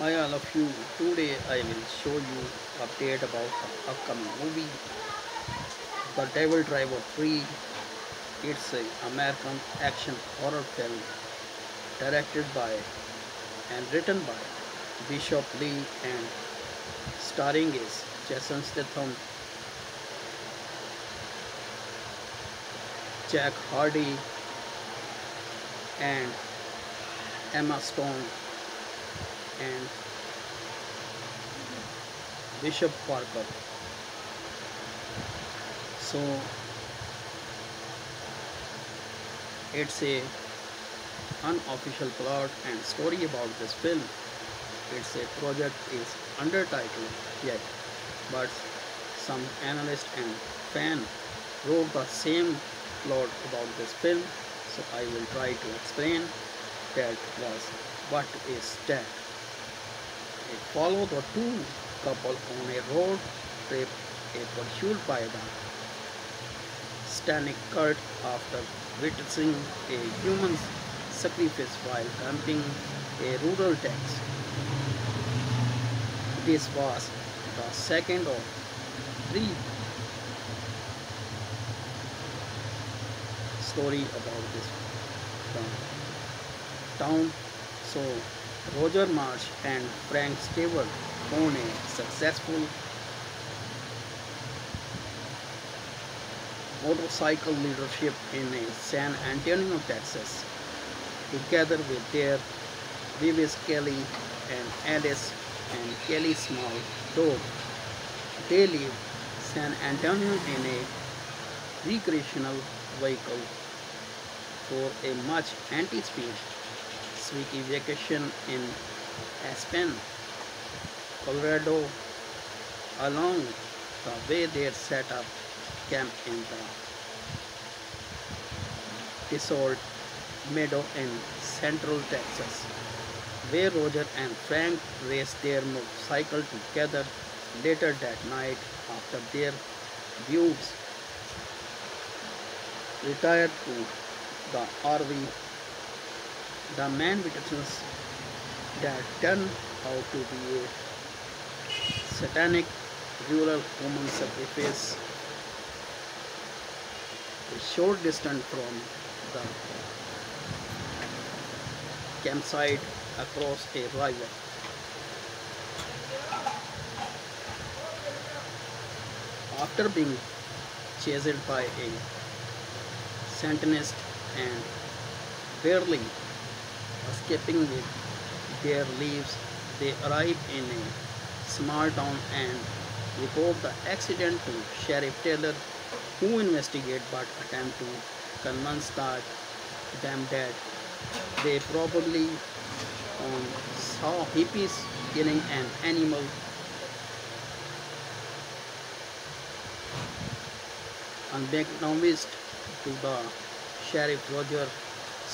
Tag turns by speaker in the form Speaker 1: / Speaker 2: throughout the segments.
Speaker 1: Hi all of you, today I will show you update about the upcoming movie The Devil Driver 3. It's an American action horror film directed by and written by Bishop Lee and starring is Jason Statham, Jack Hardy and Emma Stone and Bishop Parker. So it's a unofficial plot and story about this film. It's a project is undertitled yet, but some analyst and fan wrote the same plot about this film. So I will try to explain that was what is that. Follow the two couple on a road trip a pursued by the Static Kurt after witnessing a human sacrifice while camping a rural tax. This was the second of three story about this town. town. So Roger Marsh and Frank Stewart own a successful motorcycle leadership in San Antonio, Texas, together with their Vivis Kelly and Alice and Kelly Small dog. They leave San Antonio in a recreational vehicle for a much anti-speed sweetie vacation in Aspen, Colorado. Along the way they set up camp in the Desolate Meadow in central Texas, where Roger and Frank raced their motorcycle together later that night after their views retired to the RV. The man witnesses that turned out to be a satanic rural human sacrifice a short distance from the campsite across a river. After being chased by a sentinelist and barely escaping with their lives, they arrive in a small town and report the accident to Sheriff Taylor who investigate but attempt to convince that them that they probably um, saw hippies killing an animal. Unbeknownst to the sheriff Roger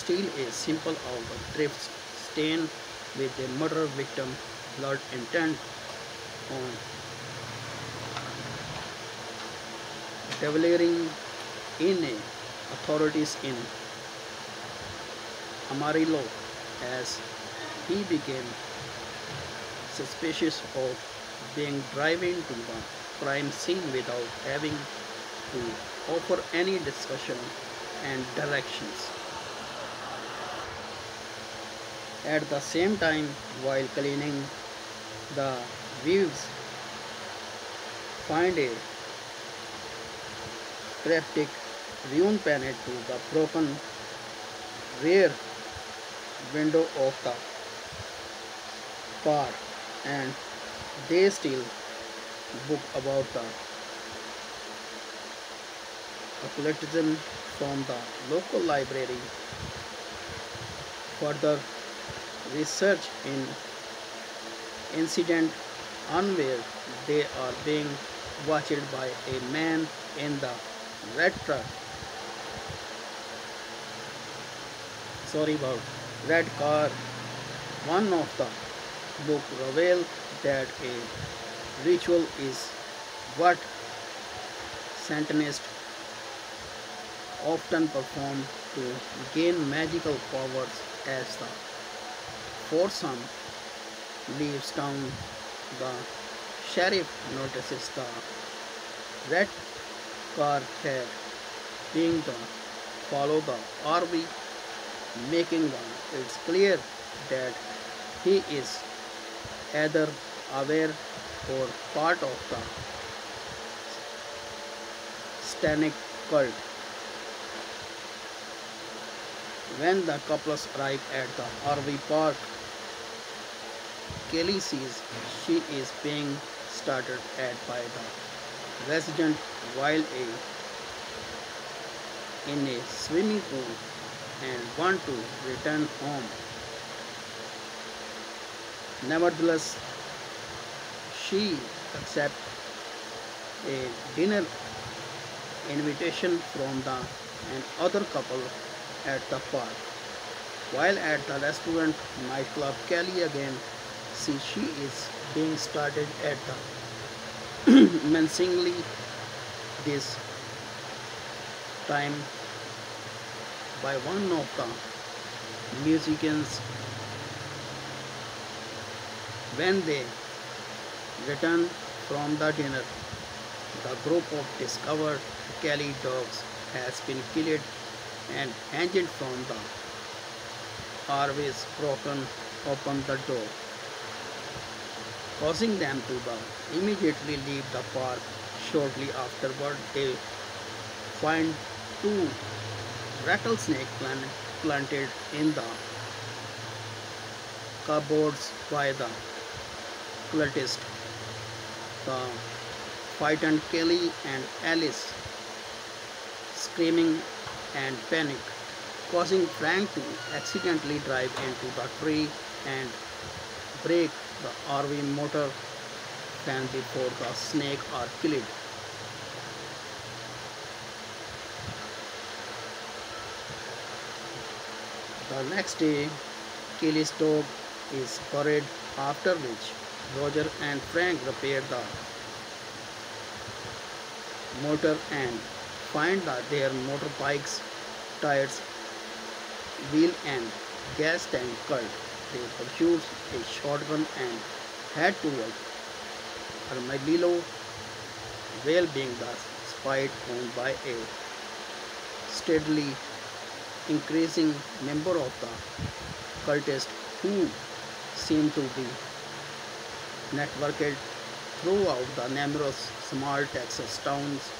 Speaker 1: steal a simple of thrift stain with the murder victim blood intent on developing in authorities in Amarillo as he became suspicious of being driven to the crime scene without having to offer any discussion and directions. At the same time, while cleaning the views, find a cryptic rune painted to the broken rear window of the car and they still book about the occultism from the local library. Further research in incident unaware they are being watched by a man in the red truck. Sorry about red car. One of the book reveal that a ritual is what Satanists often perform to gain magical powers as the foursome leaves town, the sheriff notices the red car here being the follow the RV making the, it's clear that he is either aware or part of the satanic cult. When the couples arrive at the RV park, Kelly sees she is being started at by the resident while a in a swimming pool and want to return home. Nevertheless, she accepts a dinner invitation from the another couple at the park. While at the restaurant nightclub, Kelly again sees she is being started at the menacingly this time by one of the musicians when they return from the dinner the group of discovered Kelly dogs has been killed and hanged from the harvest broken open the door causing them to the immediately leave the park shortly afterward they find two rattlesnake plant, planted in the cupboards by the cultist. The frightened Kelly and Alice screaming and panic, causing Frank to accidentally drive into the tree and break the RV motor fan before the snake are killed. The next day, Kelly's dog is buried after which Roger and Frank repair the motor and find their motorbike's tires, wheel and gas tank cut. They pursued a shotgun and head toward Armadillo, whale being the spied owned by a steadily increasing number of the cultists who seem to be networked throughout the numerous small Texas towns.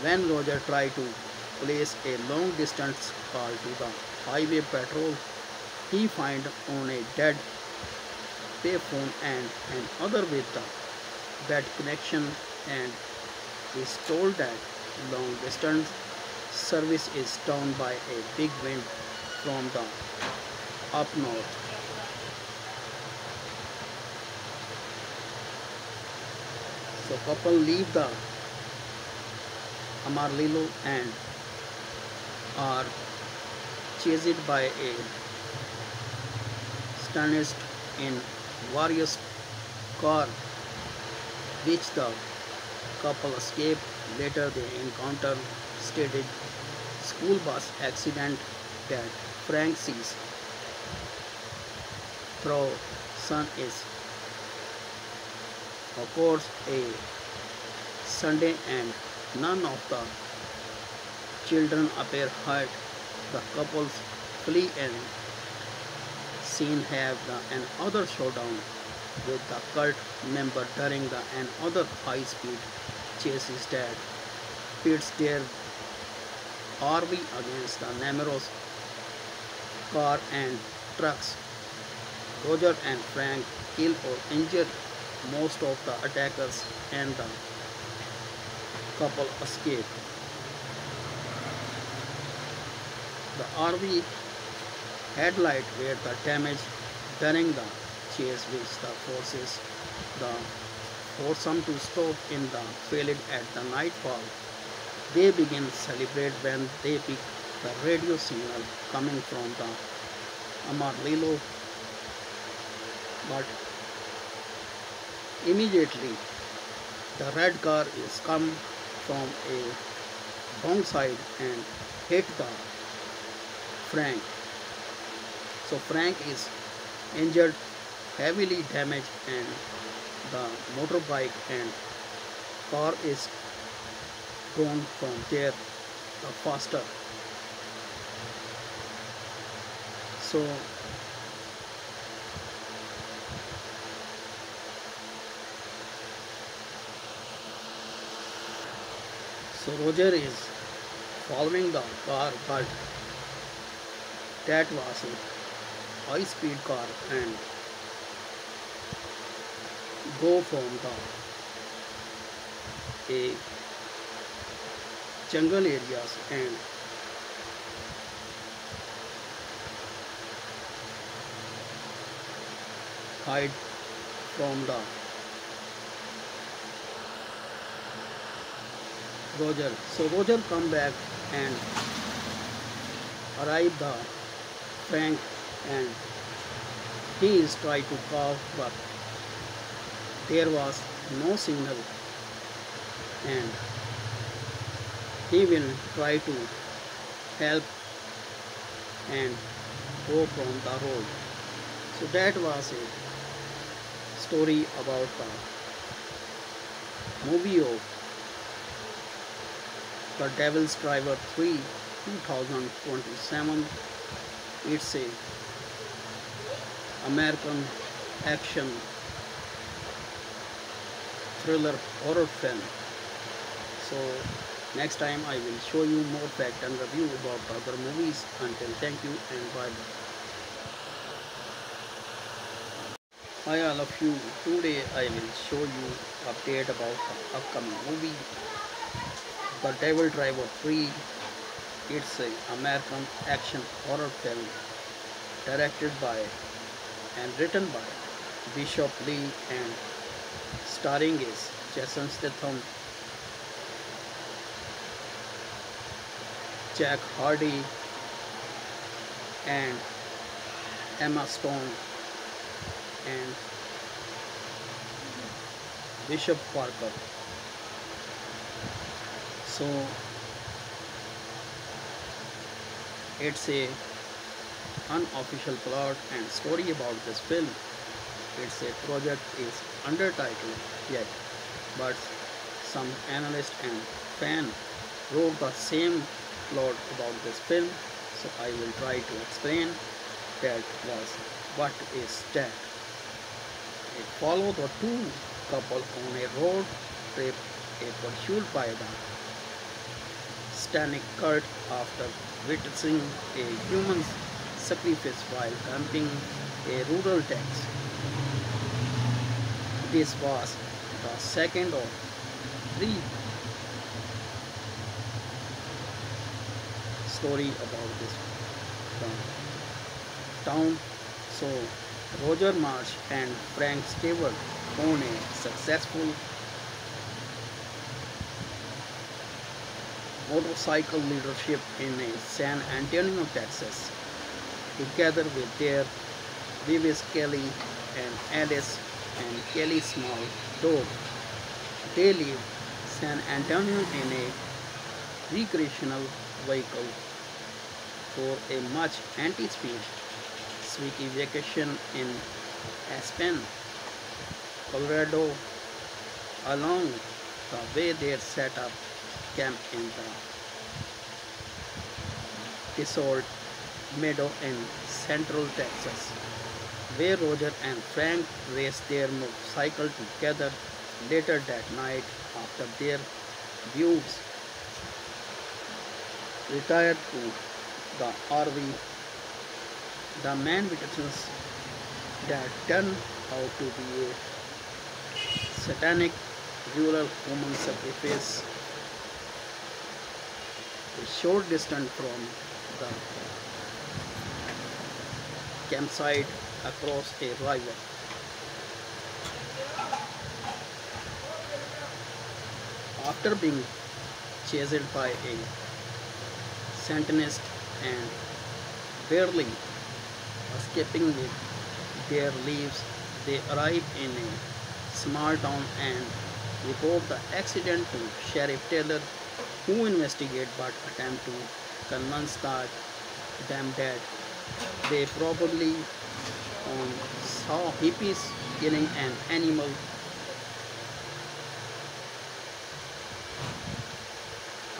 Speaker 1: When Roger tried to place a long distance call to the highway patrol, he found on a dead payphone and another with the bad connection and is told that long distance service is down by a big wind from the up north. So couple leave the Amarillo and are chased by a stanist in various car which the couple escape. Later they encounter stated school bus accident that Frank sees through son is of course a Sunday and none of the children appear hurt. The couples flee and scene have the another showdown with the cult member during the another high speed chase is dead. Pits their RV against the numerous car and trucks. Roger and Frank kill or injure most of the attackers and the couple escape. The RV headlight were the damage during the chase which the forces the foursome to stop in the field at the nightfall. They begin celebrate when they pick the radio signal coming from the Amarillo but immediately the red car is come from a wrong side and hit the Frank. So Frank is injured heavily damaged and the motorbike and car is gone from there the faster so so Roger is following the car but that was a high speed car and go from the a jungle areas and hide from the Roger. So Roger come back and arrive the Frank and he is try to call but there was no signal and he will try to help and go from the road. So that was a story about the movie of The Devil's Driver 3 2027. It's a American action thriller horror film. So next time I will show you more fact and review about other movies. Until thank you and bye bye. Hi all of you, today I will show you update about the upcoming movie The Devil Driver 3. It's an American action horror film directed by and written by Bishop Lee and starring is Jason Statham, Jack Hardy and Emma Stone and Bishop Parker. So it's a unofficial plot and story about this film. It's a project is undertitled yet, but some analyst and fan wrote the same plot about this film. So I will try to explain that was what is that. It follow the two couple on a road trip pursued by the Kurt after witnessing a human sacrifice while camping a rural tax. This was the second of three story about this town. So Roger Marsh and Frank Stewart own a successful motorcycle leadership in San Antonio, Texas, together with their Vivis Kelly and Alice and Kelly Small dog. They leave San Antonio in a recreational vehicle for a much anticipated sweetie vacation in Aspen, Colorado. Along the way they set up camp in the Desert Meadow in central Texas, where Roger and Frank raced their motorcycle together later that night after their views retired to the RV. The man witnesses that turned out to be a satanic rural human sacrifice short distance from the campsite across a river. After being chased by a sentinelist and barely escaping with their lives, they arrive in a small town and report the accident to Sheriff Taylor who investigate but attempt to convince that them dead. they probably on saw hippies killing an animal.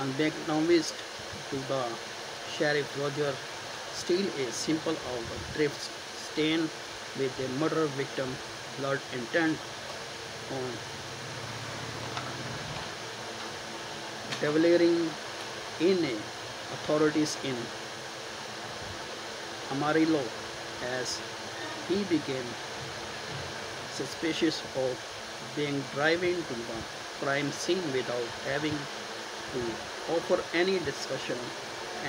Speaker 1: And Unbeknownst to the sheriff Roger still a simple of drifts stained with the murder victim blood intent on devaluing in authorities in Amarillo as he became suspicious of being driven to the crime scene without having to offer any discussion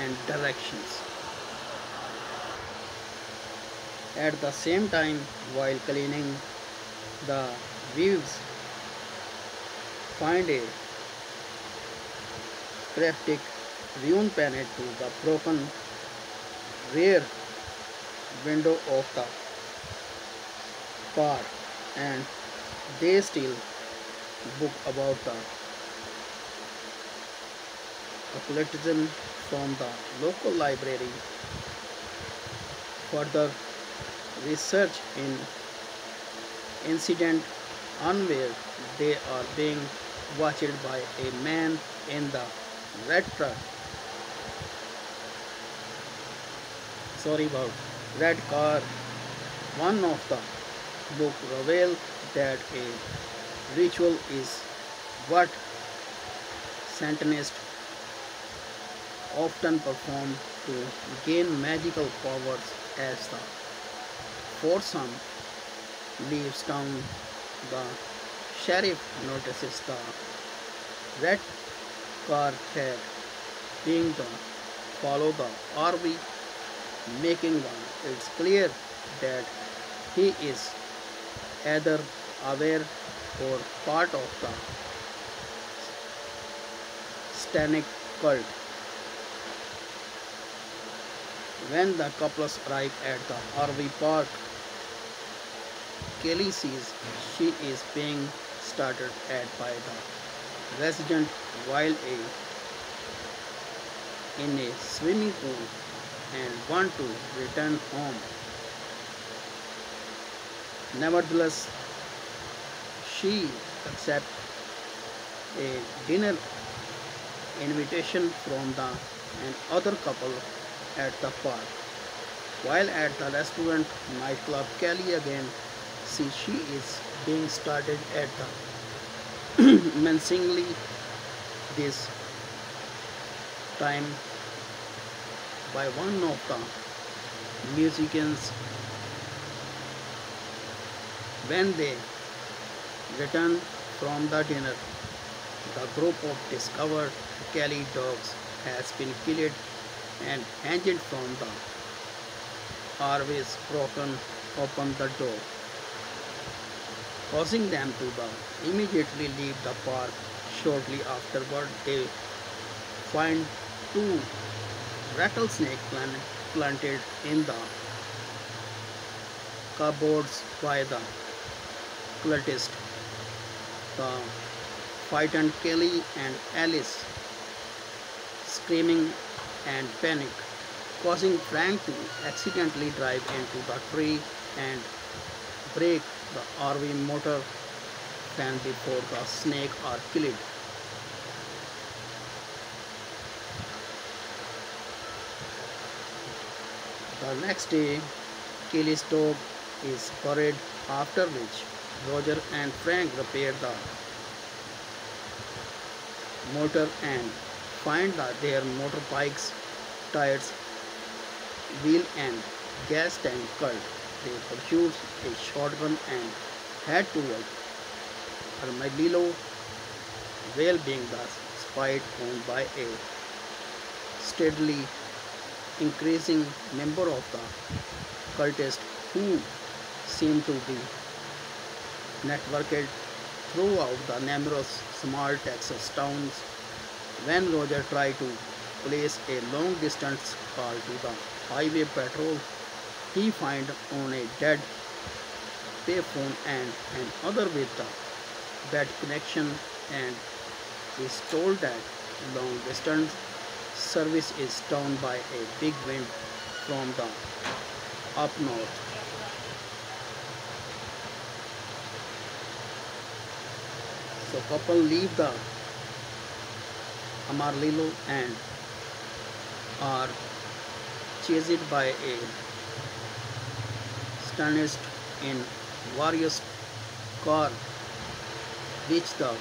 Speaker 1: and directions. At the same time, while cleaning the views, find a rune painted to the broken rear window of the car. And they still book about the occultism from the local library. Further research in incident unaware they are being watched by a man in the red truck. Sorry about red car. One of the book reveal that a ritual is what Satanists often perform to gain magical powers as the foursome leaves town. The sheriff notices the red car had being the follow the RV making one? It's clear that he is either aware or part of the satanic cult. When the couples arrive at the RV park, Kelly sees she is being started at by the resident while a in a swimming pool and want to return home. Nevertheless, she accepts a dinner invitation from the another couple at the park. While at the restaurant nightclub, Kelly again sees she is being started at the menacingly this time by one of the musicians when they return from the dinner the group of discovered Kelly dogs has been killed and hanged from the RV's broken open the door causing them to the immediately leave the park shortly afterward they find two rattlesnake plant, planted in the cupboards by the cultist. The frightened Kelly and Alice screaming and panic, causing Frank to accidentally drive into the tree and break the RV motor fan before the snake are killed. The next day, Kelly's dog is buried after which Roger and Frank repair the motor and find their motorbikes, tires, wheel and gas tank cut. They pursued a shotgun and head toward Armadillo, whale being the spite owned by a steadily increasing number of the cultists who seem to be networked throughout the numerous small Texas towns. When Roger tried to place a long distance call to the highway patrol, he found on a dead payphone and another with the bad connection and is told that Long Western service is down by a big wind from the up north. So couple leave the Amarillo and are chased by a sternist in various cars which the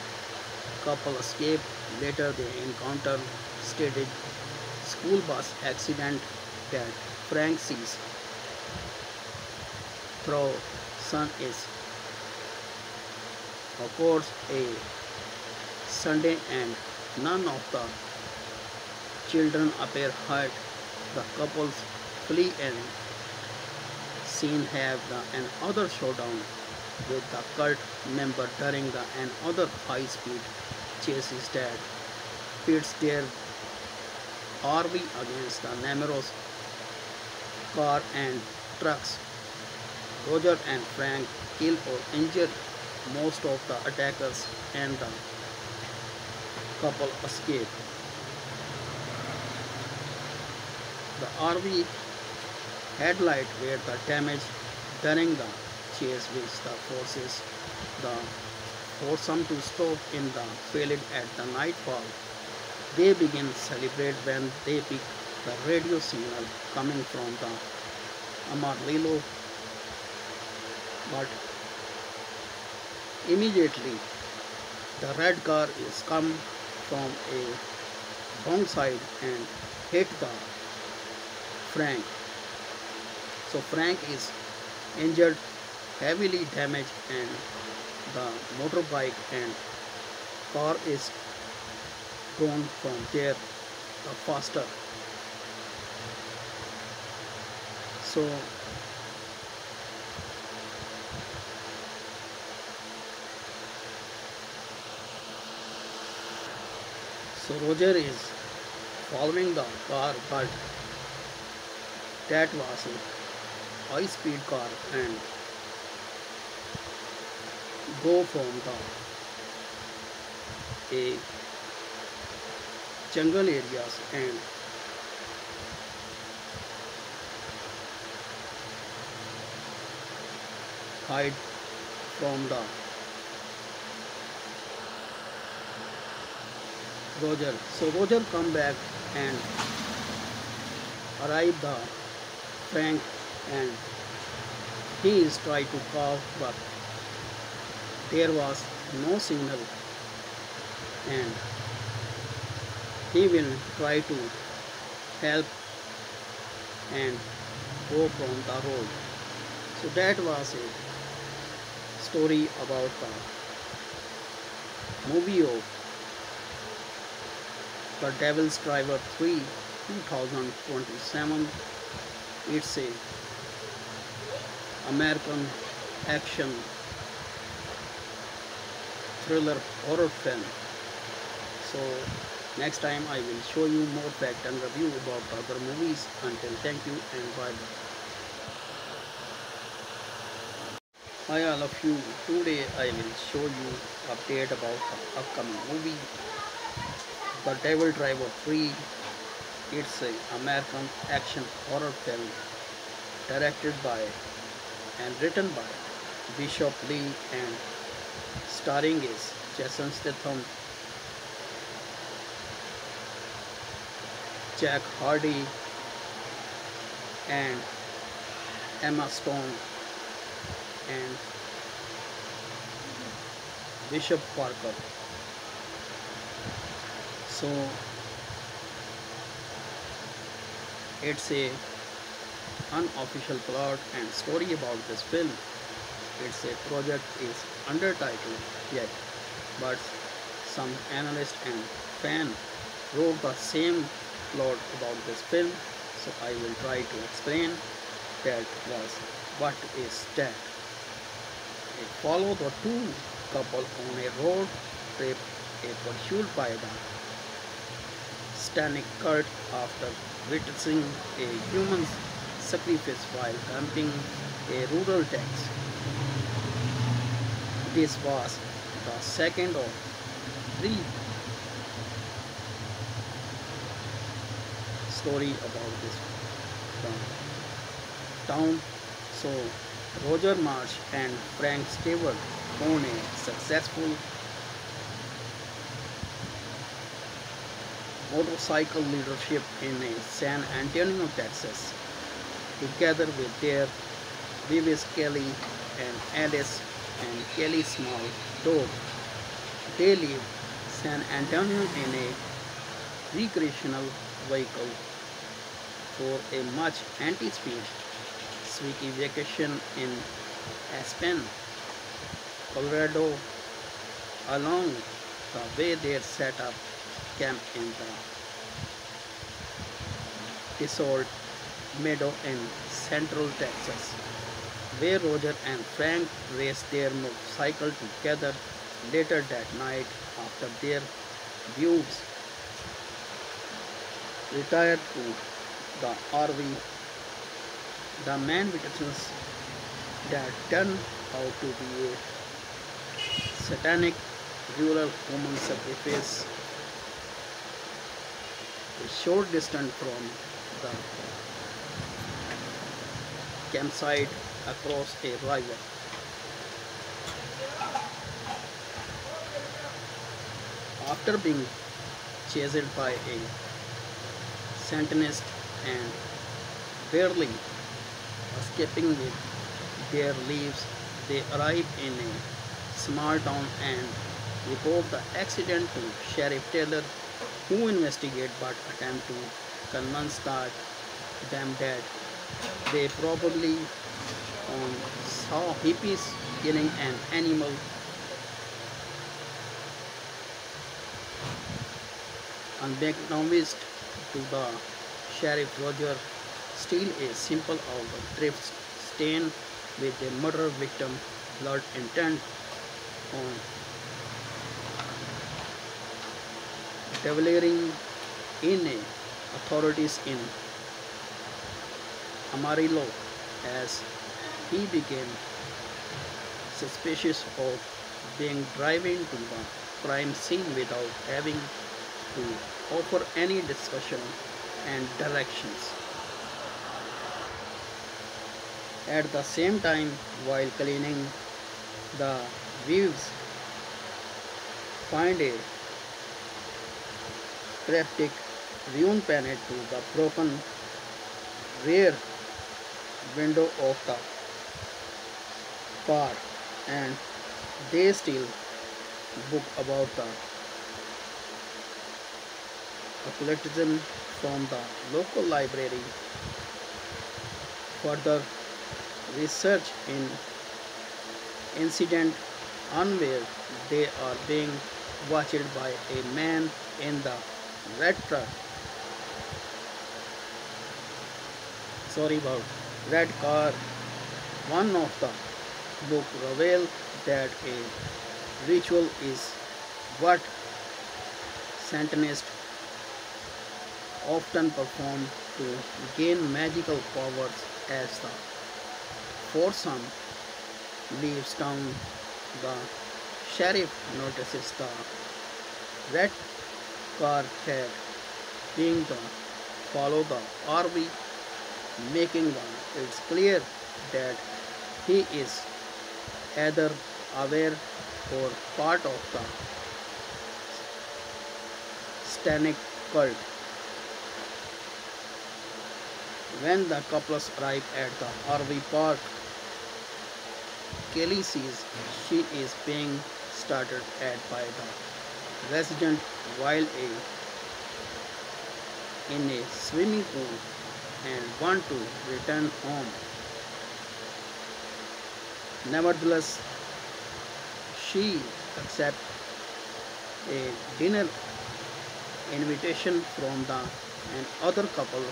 Speaker 1: couple escape. Later they encounter stated school bus accident that Frank sees through sun is of course a Sunday and none of the children appear hurt. The couples flee and scene have the another showdown with the cult member during the another high-speed chase is dead. pits their RV against the numerous car and trucks. Roger and Frank kill or injure most of the attackers and the couple escape. The RV headlight were the damage during the chase which the forces the foursome to stop in the field at the nightfall. They begin celebrate when they pick the radio signal coming from the Amarillo but immediately the red car is come from a wrong side and hit the Frank. So Frank is injured, heavily damaged and the motorbike and car is gone from there uh, faster. So So Roger is following the car but that was a high speed car and go from the a jungle areas and hide from the Roger. So Roger come back and arrive the Frank and he is try to call but there was no signal and he will try to help and go from the road. So that was a story about the movie of The Devil's Driver 3 2027. It's a American action thriller horror film. So next time I will show you more fact and review about other movies. Until thank you and bye bye. Hi all of you. Today I will show you update about the upcoming movie The Devil Driver 3. It's a American action horror film directed by and written by Bishop Lee and starring is Jason Statham, Jack Hardy, and Emma Stone and Bishop Parker. So it's a unofficial plot and story about this film. It's a project is undertitled yet, but some analyst and fan wrote the same plot about this film. So I will try to explain that was what is that. It follow the two couple on a road trip a pursued by the Stanic cult after witnessing a human sacrifice while camping a rural tax. This was the second or three story about this town. So Roger Marsh and Frank Stewart own a successful motorcycle leadership in San Antonio, Texas, together with their Vivis Kelly and Alice and Kelly Small dog, they leave San Antonio in a recreational vehicle for a much anticipated sweetie vacation in Aspen, Colorado. Along the way they set up camp in the Desolt Meadow in central Texas, where Roger and Frank raced their motorcycle together later that night after their views retired to the RV. The man witnesses that turned out to be a satanic rural human sacrifice a short distance from the campsite across a river. After being chased by a sentinelist and barely escaping with their lives, they arrive in a small town and report the accident to Sheriff Taylor, who investigate but attempt to convince that them that they probably um, saw hippies killing an animal. Unbeknownst to the sheriff, Roger still a simple auto drift stain with a murder victim blood intent on. Deviling in a authorities in Amarillo as he became suspicious of being driven to the crime scene without having to offer any discussion and directions. At the same time, while cleaning the wheels, find a traffic ruin panel to the broken rear window of the car and they still book about the occultism from the local library. Further research in incident unaware they are being watched by a man in the red truck. Sorry about red car. One of the book reveal that a ritual is what Satanists often perform to gain magical powers as the foursome leaves town. The sheriff notices the red car had being to follow the RV, making the, it's clear that he is either aware or part of the satanic cult. When the couples arrive at the RV park, Kelly sees she is being started at by the resident while a in a swimming pool and want to return home. Nevertheless, she accepts a dinner invitation from the and other couple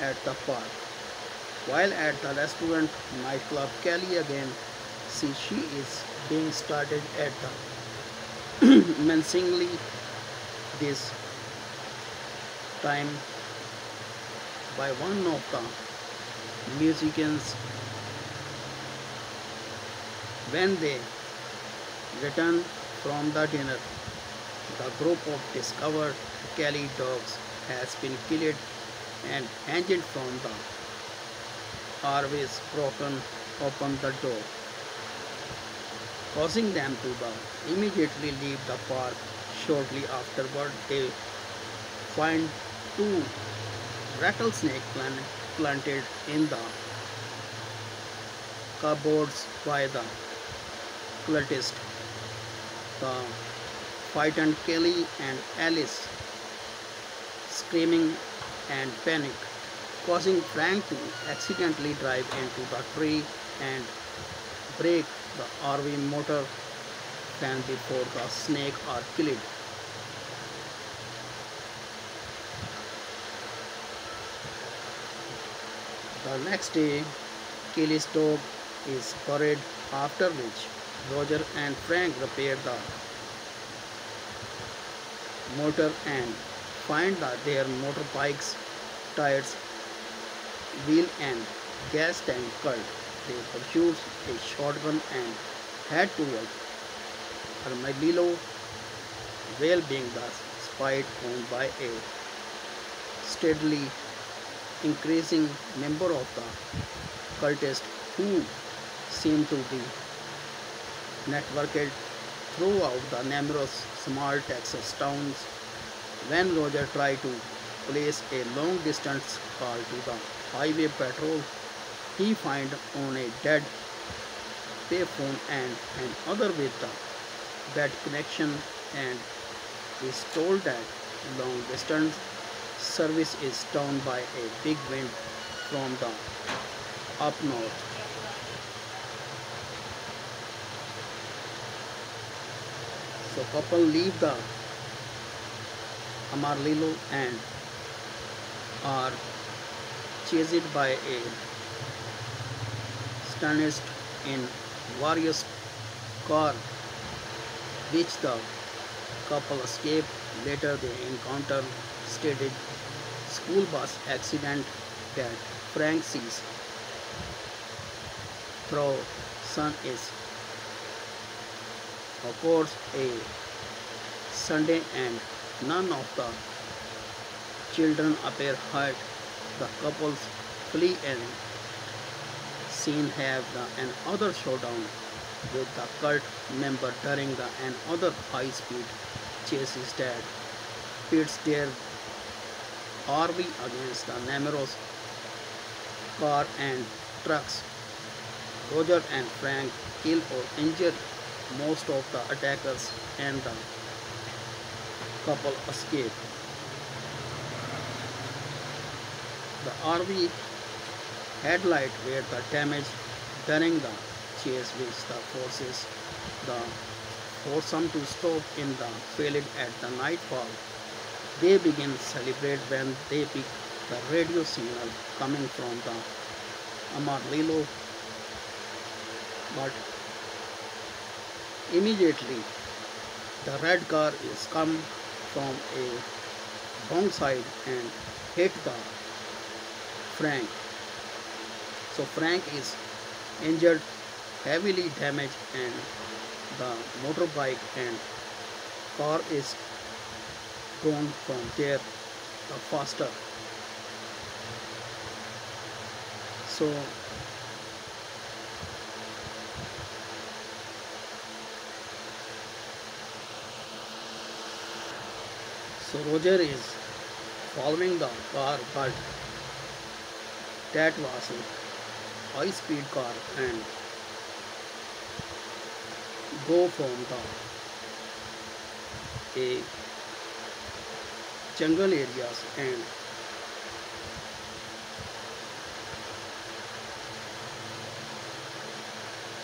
Speaker 1: at the park. While at the restaurant nightclub, Kelly again sees she is being started at the menacingly this time by one of the musicians when they return from the dinner the group of discovered Kelly dogs has been killed and hanged from the RV's broken open the door causing them to the immediately leave the park shortly afterward they find two rattlesnake planted in the cupboards by the cultist. The frightened Kelly and Alice screaming and panic, causing Frank to accidentally drive into the tree and break the RV motor fan before the snake are killed. The next day, Kelly's dog is buried after which Roger and Frank repair the motor and find that their motorbike's tires, wheel and gas tank cut. They pursued a shotgun and head towards Amarillo, whale being the spied owned by a steadily increasing number of the cultists who seem to be networked throughout the numerous small Texas towns. When Roger tried to place a long distance call to the highway patrol, he found on a dead payphone and another with the bad connection and is told that long distance service is down by a big wind from the up north. So couple leave the Amarillo and are chased by a stanist in various car which the couple escape. Later they encounter stated school bus accident that Frank sees through is of course a Sunday and none of the children appear hurt. The couples flee and scene have the another showdown with the cult member during the another high speed chase is dead. Pits their RV against the numerous car and trucks. Roger and Frank kill or injure most of the attackers and the couple escape. The RV headlight were the damaged during the chase which the forces the foursome to stop in the field at the nightfall. They begin celebrate when they pick the radio signal coming from the Amarillo but immediately the red car is come from a wrong side and hit the Frank. So Frank is injured, heavily damaged and the motorbike and car is gone from there the faster. So So Roger is following the car but that was a high speed car and go from the a jungle areas and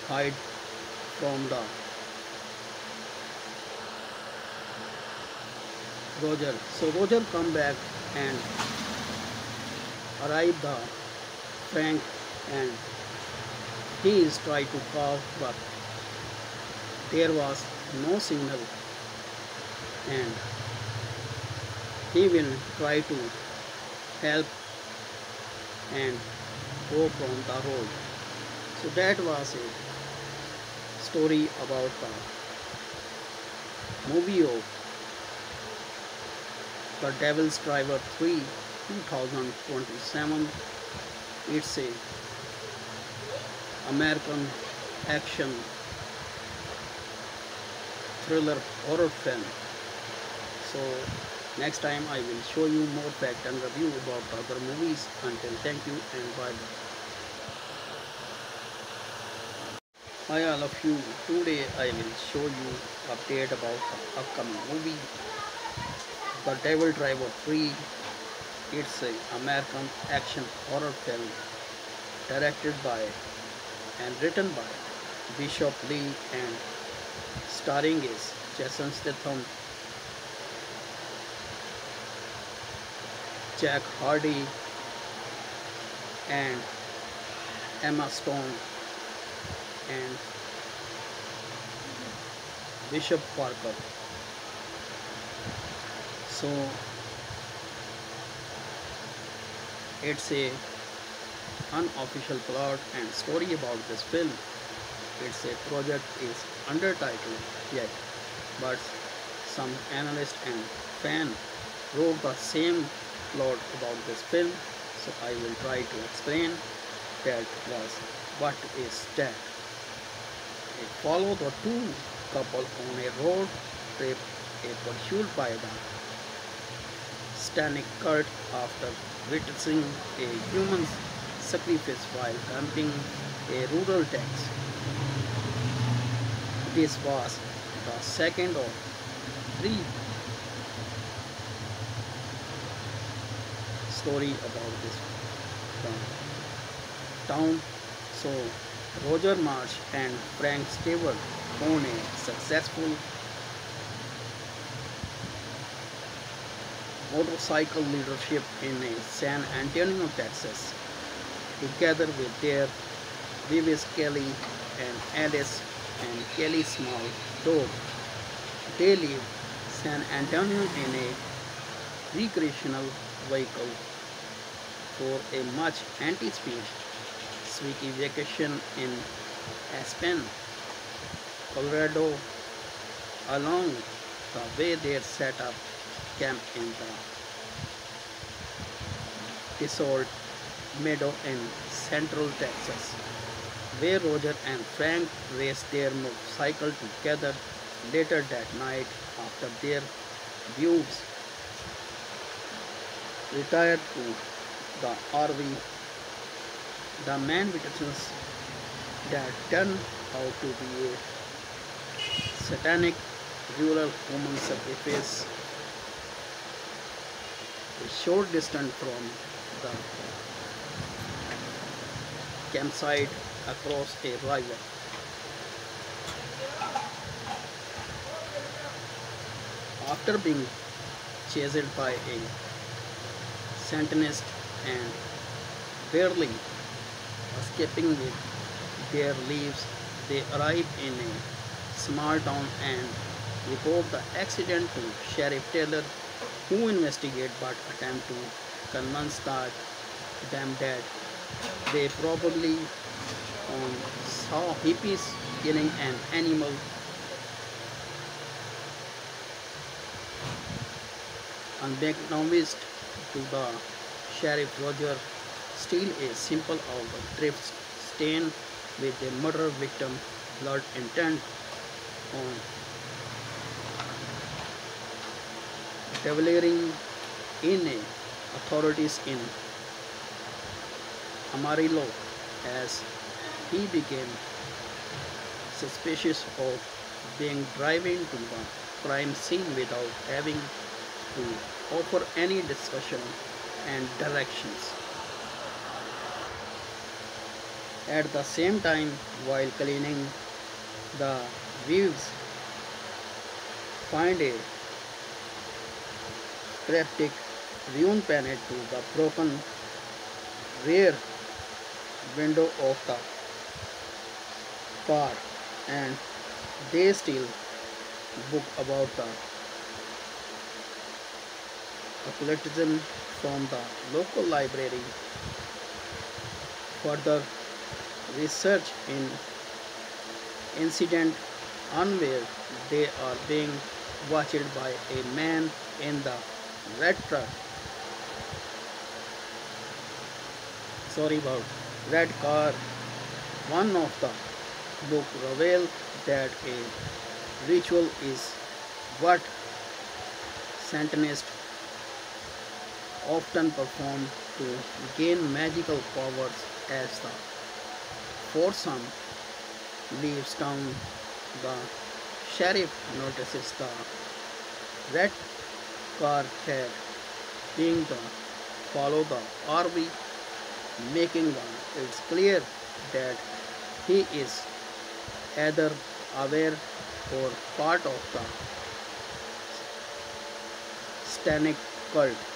Speaker 1: hide from the Roger. So Roger come back and arrive the Frank and he is trying to call but there was no signal and he will try to help and go from the road. So that was a story about the movie of The Devil's Driver 3 2027. It's a American action thriller horror film. So Next time I will show you more fact and review about other movies. Until thank you and bye bye. Hi all of you. Today I will show you update about the upcoming movie The Devil Driver 3. It's a American action horror film directed by and written by Bishop Lee and starring is Jason Statham, Jack Hardy, and Emma Stone and Bishop Parker. So it's a unofficial plot and story about this film. It's a project is undertitled yet, but some analyst and fan wrote the same plot about this film. So I will try to explain that was what is that. It follow the two couple on a road trip, pursued by the Static cult after witnessing a human sacrifice while camping a rural tax. This was the second of three story about this town. So Roger Marsh and Frank Stewart own a successful motorcycle leadership in San Antonio, Texas, together with their Vivis Kelly and Alice and Kelly Small dog. They leave San Antonio in a recreational vehicle for a much anti-speed anticipated vacation in Aspen, Colorado. Along the way they set up camp in the Desert Meadow in central Texas, where Roger and Frank raced their motorcycle together later that night after their views retired to the RV. The man witnesses that turned out to be a satanic rural human sacrifice short distance from the campsite across a river. After being chased by a sentinist and barely escaping with their lives, they arrive in a small town and report the accident to Sheriff Taylor who investigate but attempt to convince that them dead. they probably um, saw hippies killing an animal unbeknownst to the sheriff Roger still a simple of drift stain with a murder victim blood intent on reveling in authorities in Amarillo as he became suspicious of being driven to the crime scene without having to offer any discussion and directions. At the same time, while cleaning the views, find a cryptic rune painted to the broken rear window of the car and they still book about the occultism from the local library. Further research in incident unaware they are being watched by a man in the red truck sorry about red car one of the book reveal that a ritual is what Satanist often perform to gain magical powers as the foursome leaves town. The sheriff notices the red car had being the follow the RV making one. it's clear that he is either aware or part of the Stanic cult.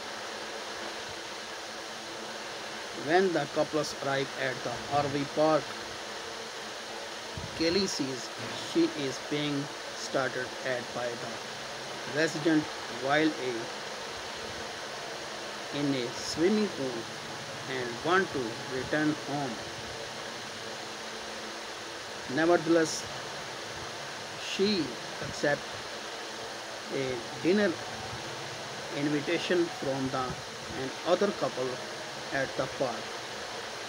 Speaker 1: When the couples arrive at the RV park, Kelly sees she is being started at by the resident while a in a swimming pool and want to return home. Nevertheless, she accepts a dinner invitation from the another couple at the park.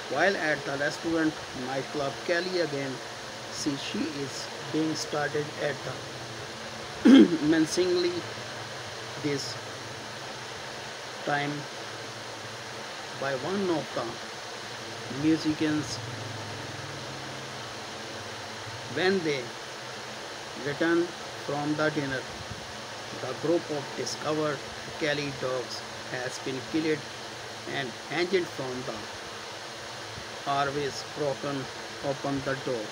Speaker 1: While at the restaurant nightclub, Kelly again sees she is being started at the menacingly this time by one of the musicians when they return from the dinner the group of discovered Kelly dogs has been killed and hanged from the RV's broken open the door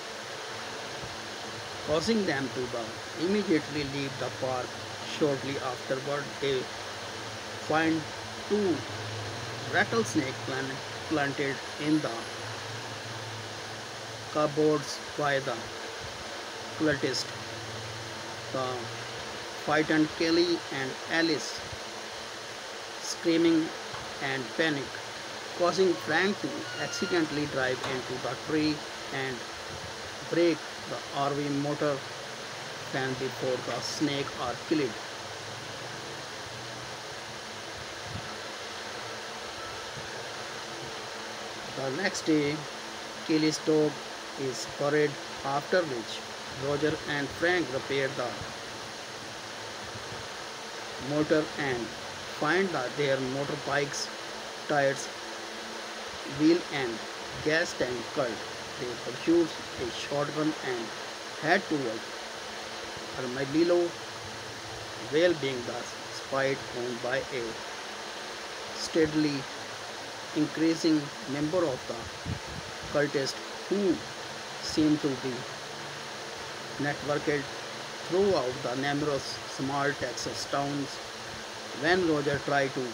Speaker 1: causing them to immediately leave the park shortly afterward they find two rattlesnake plant, planted in the cupboards by the cultist. The frightened Kelly and Alice screaming and panic, causing Frank to accidentally drive into the tree and break the RV motor fan before the snake are killed. Next day, Kelly's dog is buried after which Roger and Frank repair the motor and find that their motorbike's tires, wheel and gas tank cut. They pursued a shotgun and head toward Amarillo, whale being thus spied owned by a steadily increasing number of the cultists who seem to be networked throughout the numerous small Texas towns. When Roger tried to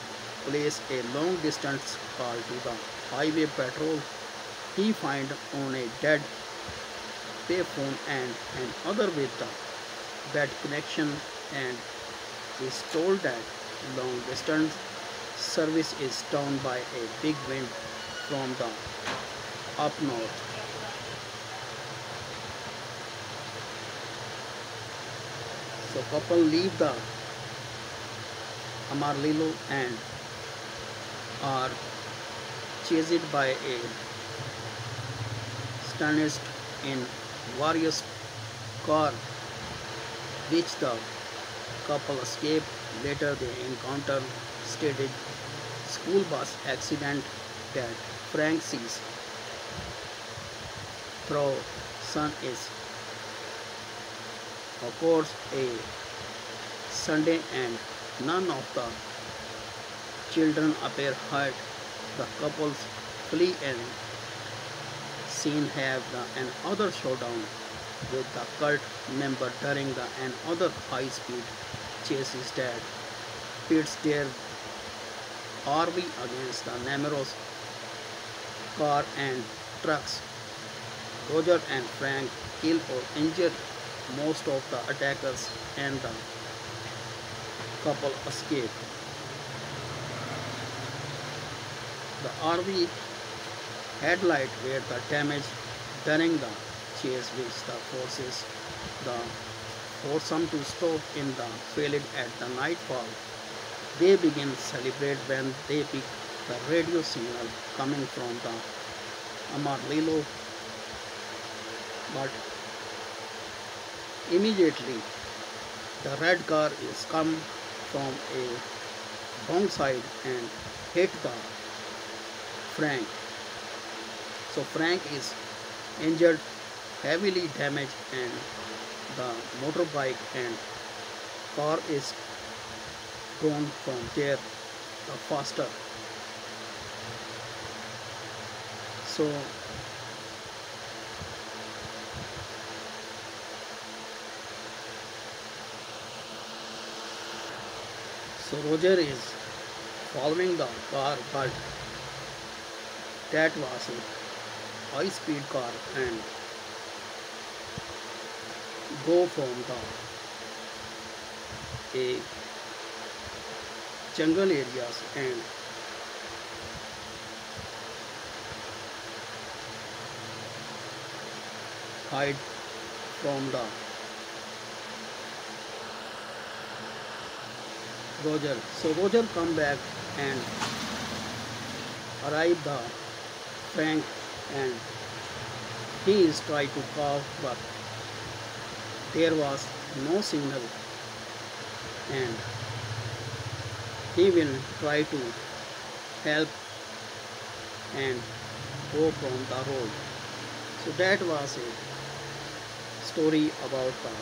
Speaker 1: place a long distance call to the highway patrol, he found on a dead payphone and another with the bad connection and is told that long distance service is down by a big wind from the up north. So couple leave the Amarillo and are chased by a stanist in various car which the couple escape. Later they encounter stated school bus accident that Frank sees son is of course a Sunday and none of the children appear hurt. The couples flee and scene have the another showdown with the cult member during the another high speed chase is dead. Pits their RV against the numerous car and trucks. Roger and Frank kill or injure most of the attackers and the couple escape. The RV headlight were the damaged during the chase which the forces the foursome to stop in the field at the nightfall. They begin celebrate when they pick the radio signal coming from the Amarillo but immediately the red car is come from a wrong side and hit the Frank. So Frank is injured, heavily damaged and the motorbike and car is gone from there uh, faster. So So Roger is following the car but that was a high speed car and go from the a jungle areas and hide from the Roger. So Roger come back and arrive the Frank and he is try to call but there was no signal and he will try to help and go from the road. So that was a story about the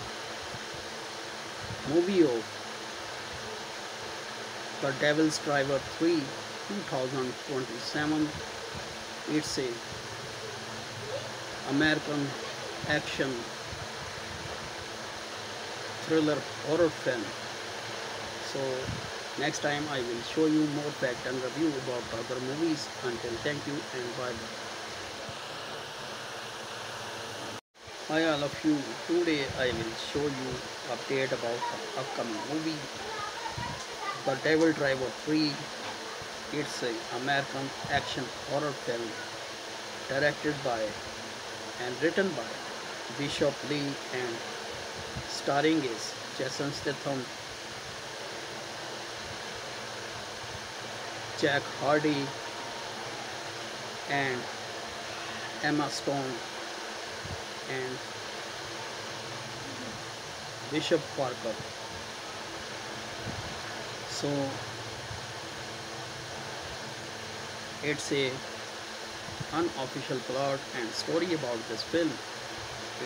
Speaker 1: movie of The Devil's Driver 3 2027. It's a American action thriller horror film. So next time I will show you more fact and review about other movies. Until thank you and bye bye. Hi all of you. Today I will show you update about the upcoming movie The Devil Driver 3. It's a American action horror film directed by and written by Bishop Lee and starring is Jason Statham, Jack Hardy and Emma Stone and Bishop Parker. So it's a unofficial plot and story about this film.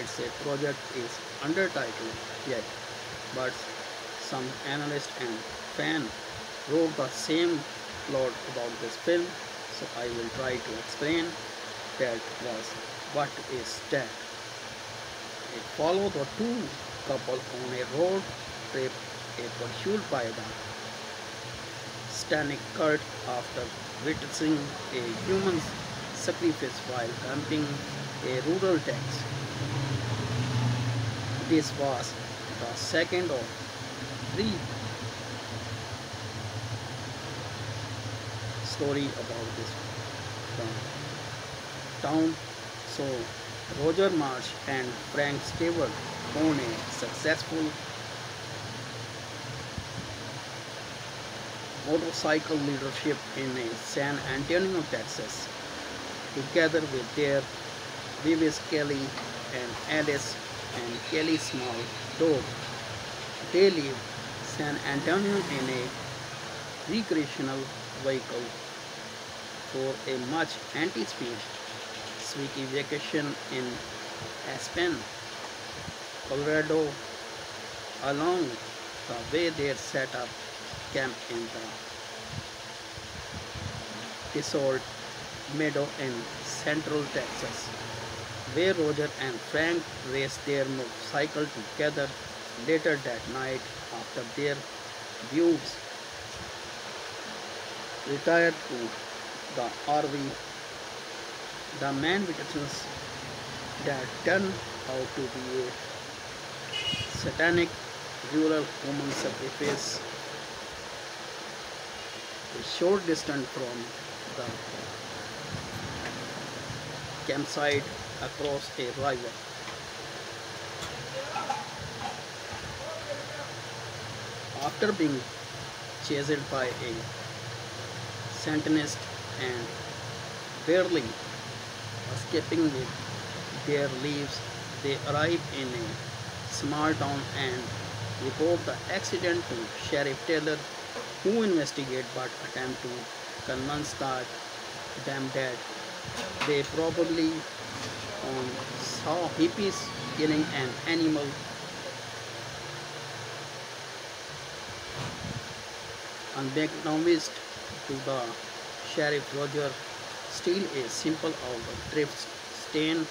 Speaker 1: It's a project is undertitled yet, but some analyst and fan wrote the same plot about this film. So I will try to explain that was what is that. It followed the two couple on a road trip a pursued by the Stanic cult after witnessing a human sacrifice while camping a rural tax. This was the second of three story about this town. So Roger Marsh and Frank Stewart own a successful motorcycle leadership in San Antonio, Texas, together with their Vivis Kelly and Addis and Kelly Small dog. They leave San Antonio in a recreational vehicle for a much anticipated sweetie vacation in Aspen, Colorado. Along the way they set up camp in the desolate meadow in central Texas, where Roger and Frank raced their motorcycle together later that night after their views retired to the RV. The man witnesses that turned out to be a satanic rural human sacrifice a short distance from the campsite across a river. After being chased by a sentinelist and barely escaping with their lives, they arrive in a small town and report the accident to Sheriff Taylor who investigate but attempt to convince that them that they probably um, saw hippies killing an animal. Unbeknownst to the sheriff, Roger steal a simple of thrift stain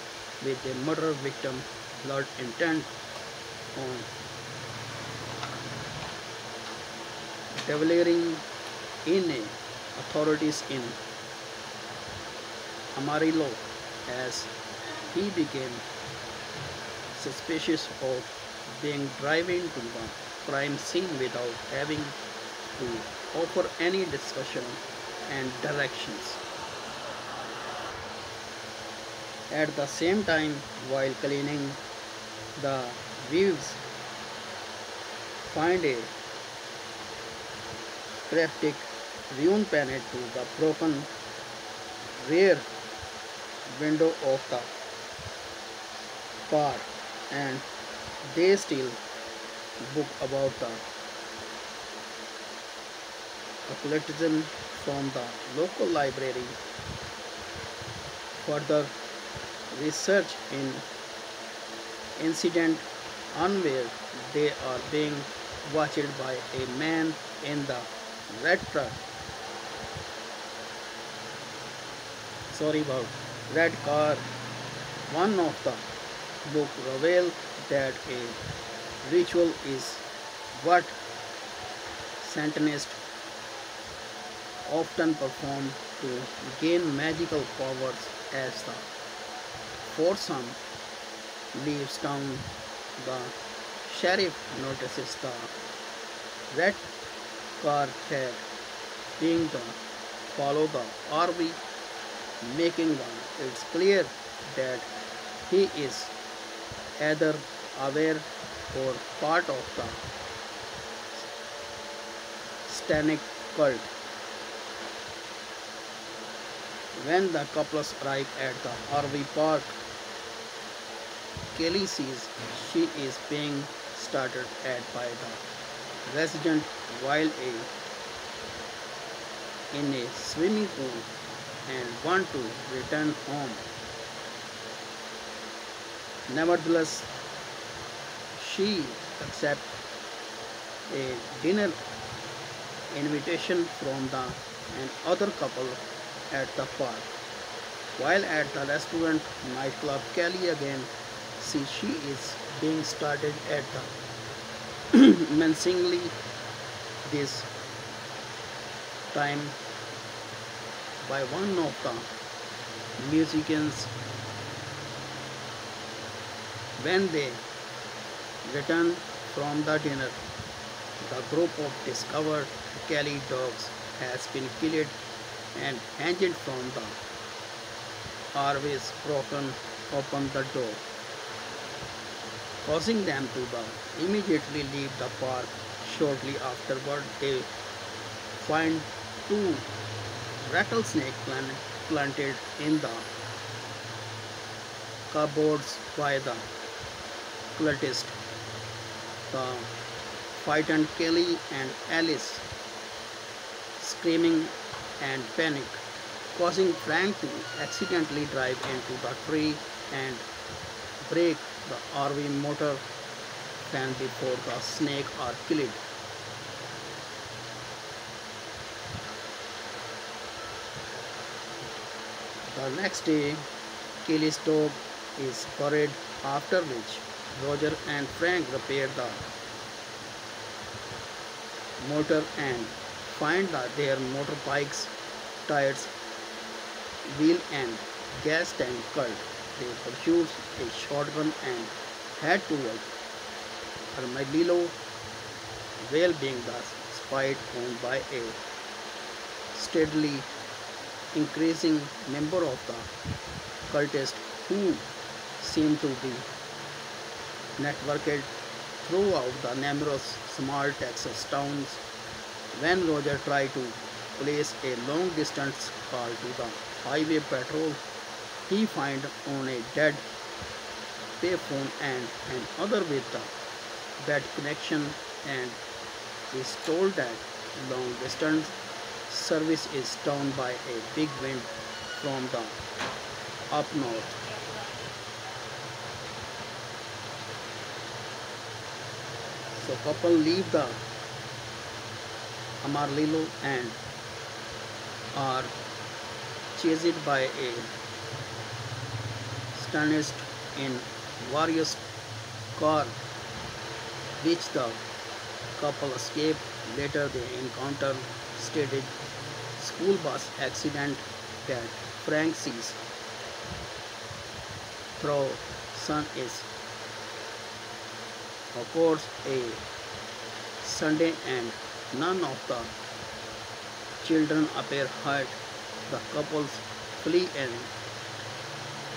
Speaker 1: with the murder victim blood intent on. Developing in authorities in Amarillo as he became suspicious of being driven to the crime scene without having to offer any discussion and directions. At the same time, while cleaning the views, find a cryptic rune painted to the broken rear window of the car and they still book about the occultism from the local library further research in incident unaware they are being watched by a man in the red truck. Sorry about red car. One of the book reveal that a ritual is what Satanists often perform to gain magical powers as the foursome leaves town the sheriff notices the red car had being the follow the RV making one it's clear that he is either aware or part of the Satanic cult. When the couples arrive at the RV park, Kelly sees she is being started at by the resident while a in a swimming pool and want to return home. Nevertheless, she accepts a dinner invitation from the another couple at the park. While at the restaurant nightclub, Kelly again sees she is being started at the menacingly this time by one of the musicians when they return from the dinner the group of discovered Kelly dogs has been killed and hanged from the RV's broken open the door causing them to the immediately leave the park shortly afterward they find two rattlesnake plant, planted in the cupboards by the cultist. The frightened Kelly and Alice screaming and panic, causing Frank to accidentally drive into the tree and break the RV motor fan before the snake are killed. The next day, Kelly's dog is buried after which Roger and Frank repair the motor and find their motorbike's tires, wheel and gas tank cut. They pursued a shotgun and head toward Amarillo, whale being the spied owned by a steadily increasing number of the cultists who seem to be networked throughout the numerous small Texas towns. When Roger tried to place a long distance call to the highway patrol, he found on a dead payphone and another with the bad connection and is told that long distance service is down by a big wind from the up north. So couple leave the Amarillo and are chased by a stanist in various car which the couple escape. Later they encounter stated school bus accident that Frank sees through sun is of course a Sunday and none of the children appear hurt. The couples flee and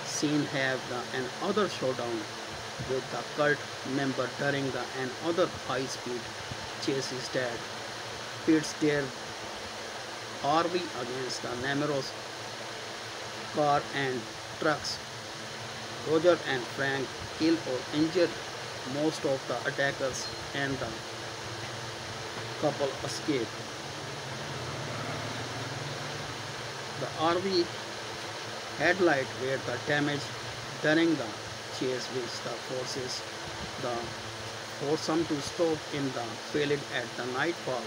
Speaker 1: scene have the another showdown with the cult member during the another high-speed chase is dead. Pits their RV against the numerous car and trucks. Roger and Frank kill or injure most of the attackers and the couple escape. The RV headlight were the damage during the chase which the forces the foursome to stop in the field at the nightfall.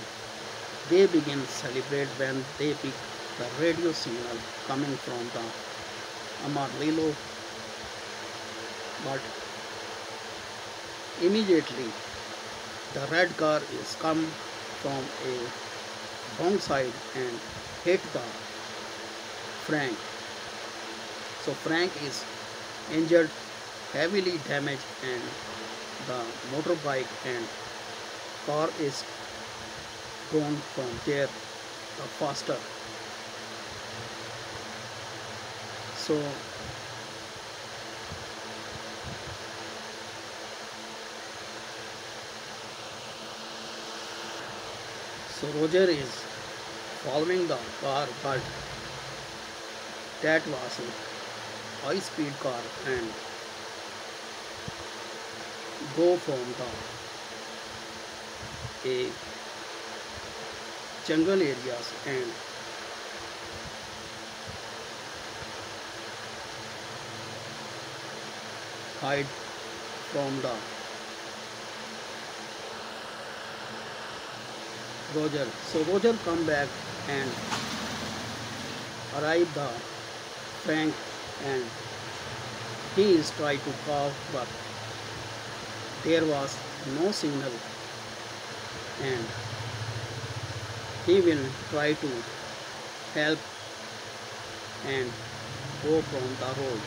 Speaker 1: They begin celebrate when they pick the radio signal coming from the Amarillo but immediately the red car is come from a wrong side and hit the Frank. So Frank is injured, heavily damaged and the motorbike and car is gone from there the faster. So So Roger is following the car but that was a high speed car and go from the a jungle areas and hide from the Roger. So Roger come back and arrive the Frank and he is try to call but there was no signal and he will try to help and go from the road.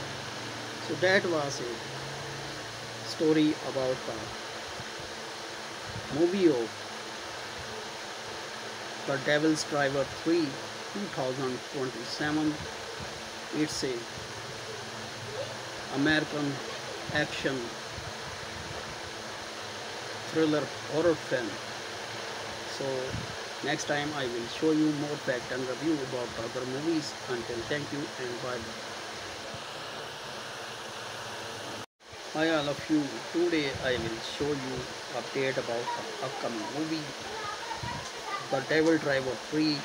Speaker 1: So that was a story about the movie of the Devil's Driver 3 2027 it's a American action thriller horror film. So next time I will show you more fact and review about other movies. Until thank you and bye bye. Hi all of you. Today I will show you update about the upcoming movie the Devil Driver 3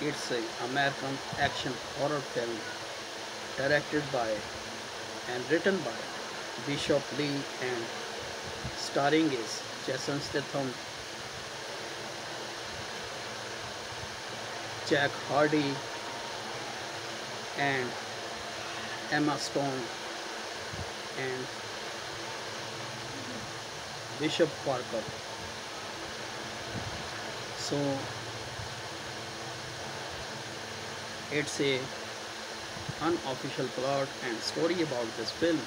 Speaker 1: it's an American action horror film directed by and written by Bishop Lee and starring is Jason Statham, Jack Hardy and Emma Stone and Bishop Parker. So it's a unofficial plot and story about this film.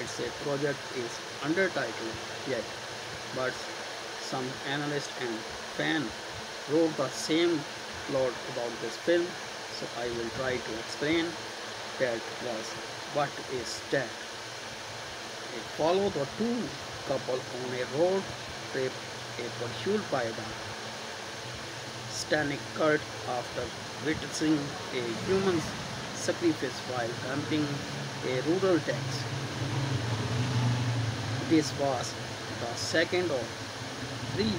Speaker 1: It's a project is undertitled yet, but some analyst and fan wrote the same plot about this film. So I will try to explain that was what is that. It follow the two couple on a road trip pursued by the Cult after witnessing a human sacrifice while dumping a rural tax. This was the second of three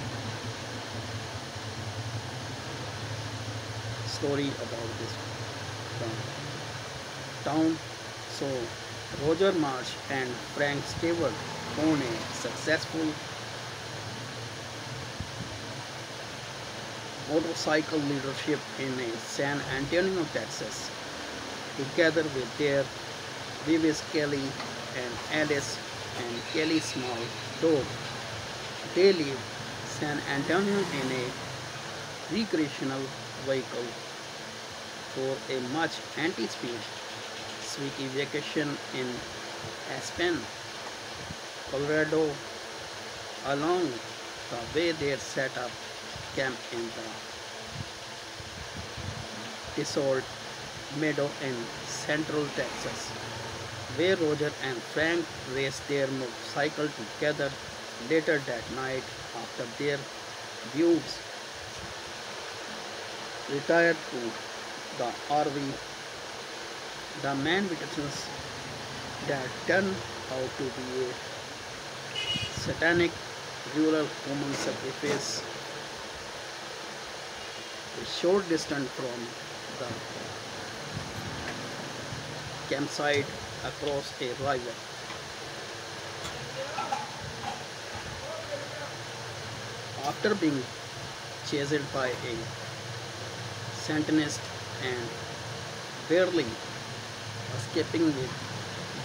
Speaker 1: story about this town. So Roger Marsh and Frank Stewart own a successful motorcycle leadership in San Antonio, Texas. Together with their Vivis Kelly and Alice and Kelly Small dog, they leave San Antonio in a recreational vehicle for a much anticipated sweetie vacation in Aspen, Colorado. Along the way they are set up camp in the Desolt Meadow in central Texas, where Roger and Frank raced their motorcycle together later that night after their views retired to the RV. The man witnesses that turned out to be a satanic rural human sacrifice short distance from the campsite across a river. After being chased by a sentinelist and barely escaping with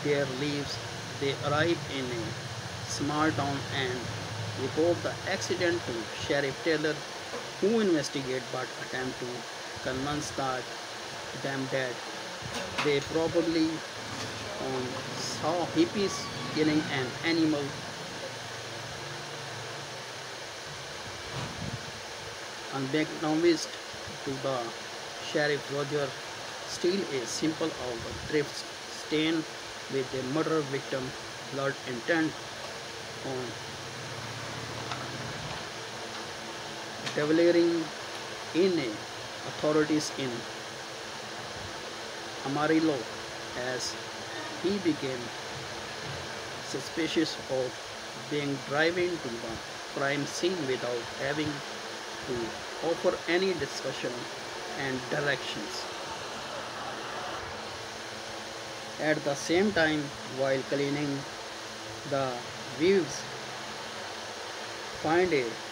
Speaker 1: their lives, they arrive in a small town and report the accident to Sheriff Taylor who investigate but attempt to convince that them that they probably um, saw hippies killing an animal. Unbeknownst to the sheriff Roger steal a simple auto thrift stain with a murder victim blood intent on devouring in authorities in Amarillo as he became suspicious of being driven to the crime scene without having to offer any discussion and directions. At the same time, while cleaning the views, find a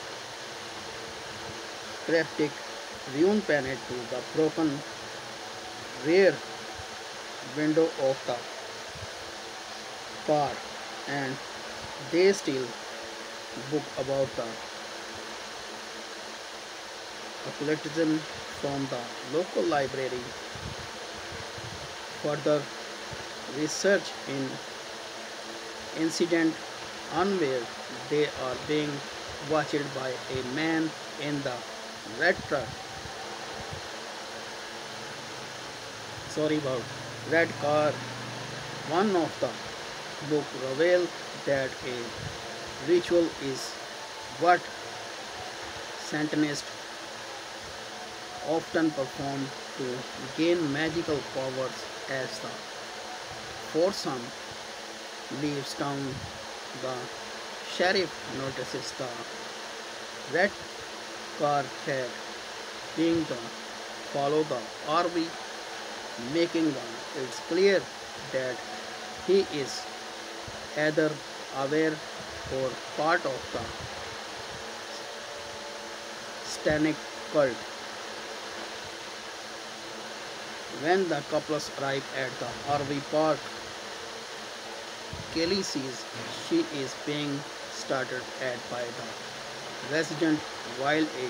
Speaker 1: rune painted to the broken rear window of the car. And they still book about the occultism from the local library. Further research in incident unaware they are being watched by a man in the red truck. Sorry about red car. One of the book reveal that a ritual is what Satanists often perform to gain magical powers as the foursome leaves town. The sheriff notices the red car had being the follow the RV making one. it's clear that he is either aware or part of the satanic cult. When the couples arrive at the RV park, Kelly sees she is being started at by the resident while a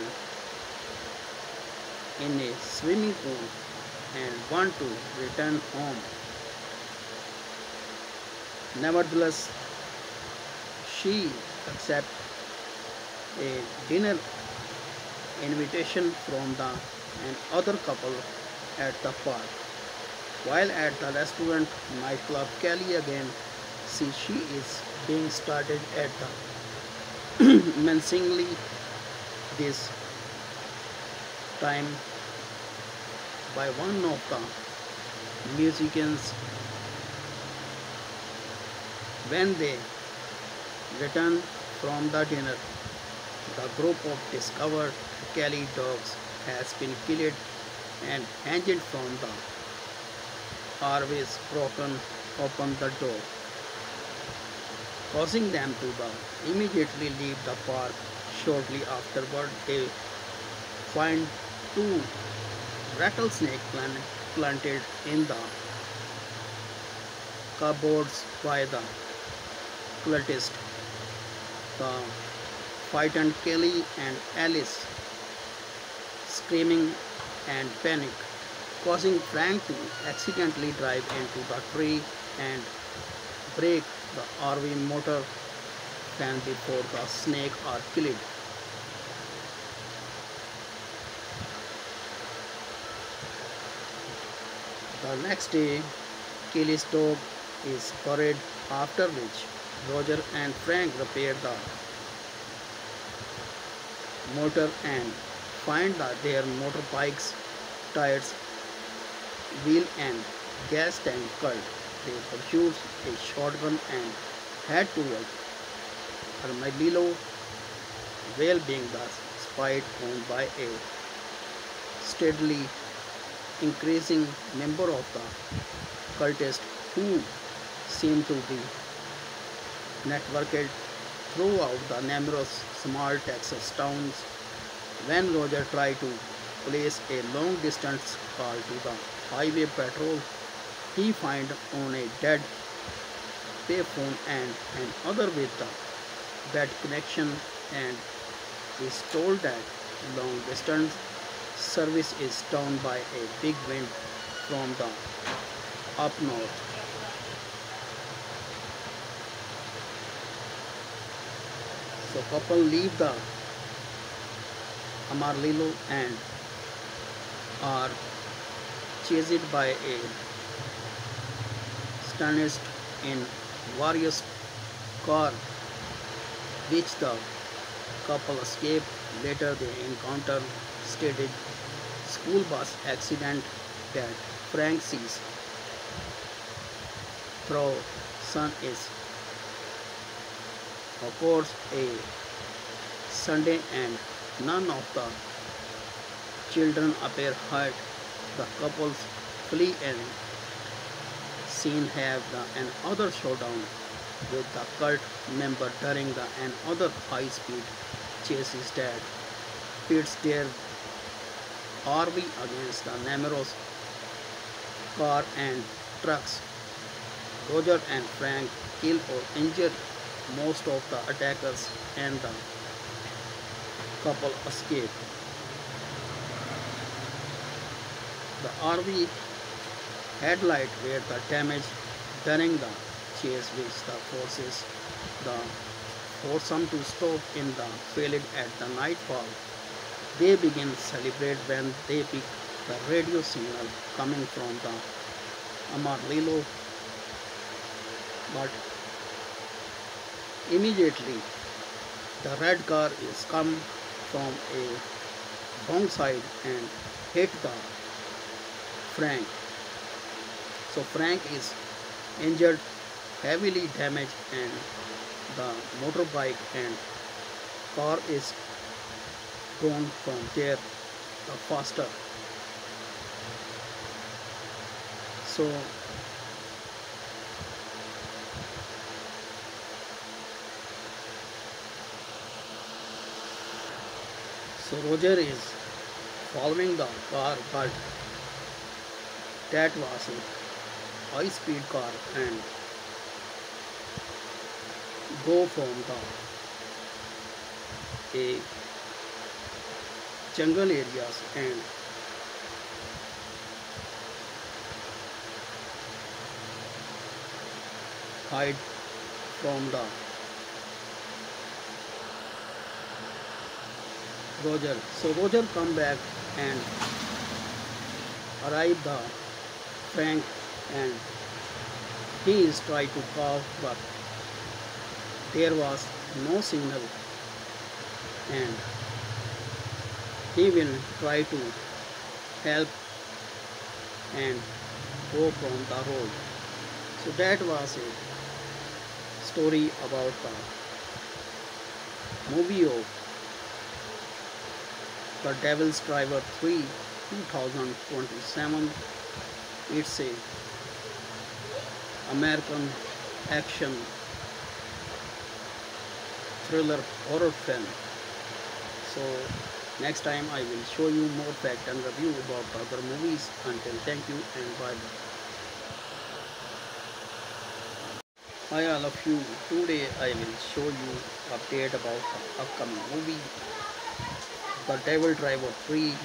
Speaker 1: in a swimming pool and want to return home. Nevertheless, she accepts a dinner invitation from the other couple at the park. While at the restaurant nightclub, Kelly again sees she is being started at the menacingly this time by one of the musicians. When they return from the dinner the group of discovered Kelly dogs has been killed and hanged from the always broken open the door, causing them to immediately leave the park. Shortly afterward, they find two rattlesnake planted in the cupboards by the cultist. The frightened Kelly and Alice screaming and panic, causing Frank to accidentally drive into the tree and break the RV motor fan before the snake are killed. The next day, Kelly's dog is buried after which Roger and Frank repair the motor and find that their motorbike's tires, wheel and gas tank cut. They pursued a shotgun and had head toward Armadillo, well being the spied on by a steadily increasing number of the cultists who seem to be networked throughout the numerous small Texas towns. When Roger tried to place a long distance call to the highway patrol, he found on a dead payphone and another with the bad connection and is told that long distance service is down by a big wind from the up north. So couple leave the Amarillo and are chased by a stunnist in various car which the couple escape. Later they encounter stated school bus accident that Frank sees through sun is of course a Sunday and none of the children appear hurt. The couples flee and scene have the another showdown with the cult member during the another high speed chase is dead. Pits their RV against the numerous car and trucks. Roger and Frank kill or injure most of the attackers and the couple escape. The RV headlight were the damaged during the chase which the forces the foursome to stop in the field at the nightfall. They begin celebrate when they pick the radio signal coming from the Amarillo but immediately the red car is come from a wrong side and hit the Frank. So Frank is injured, heavily damaged and the motorbike and car is gone from there uh, faster. So So Roger is following the car but that was a high speed car and go from the a jungle areas and hide from the Roger. So Roger come back and arrive the Frank and he is trying to call but there was no signal and he will try to help and go from the road. So that was a story about the movie of the Devil's Driver 3 2027. It's a American action thriller horror film. So next time I will show you more fact and review about other movies. Until thank you and bye bye. Hi all of you. Today I will show you update about the upcoming movie The Devil Driver 3.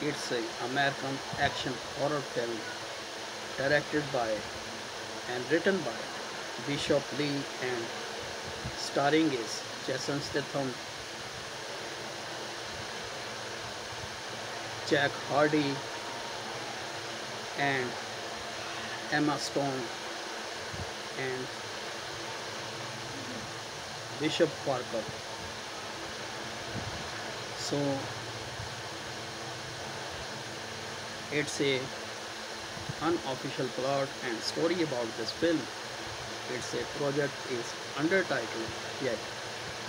Speaker 1: It's a American action horror film directed by and written by Bishop Lee and starring is Jason Statham, Jack Hardy and Emma Stone and Bishop Parker. So it's a unofficial plot and story about this film. It's a project is undertitled yet,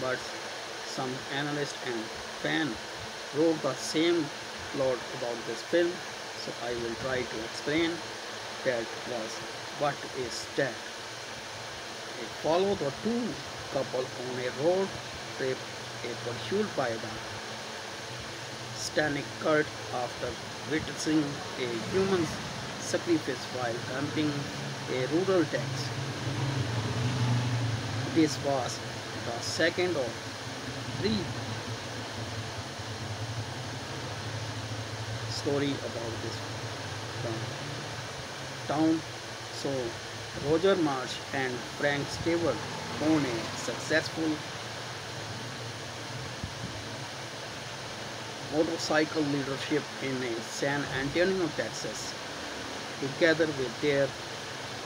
Speaker 1: but some analyst and fan wrote the same plot about this film. So I will try to explain that was what is that. It follow the two couple on a road trip a pursued by the Satanic cult after witnessing a human sacrifice while camping a rural tax. This was the second of three story about this town. So Roger Marsh and Frank Stewart own a successful motorcycle leadership in San Antonio, Texas. Together with their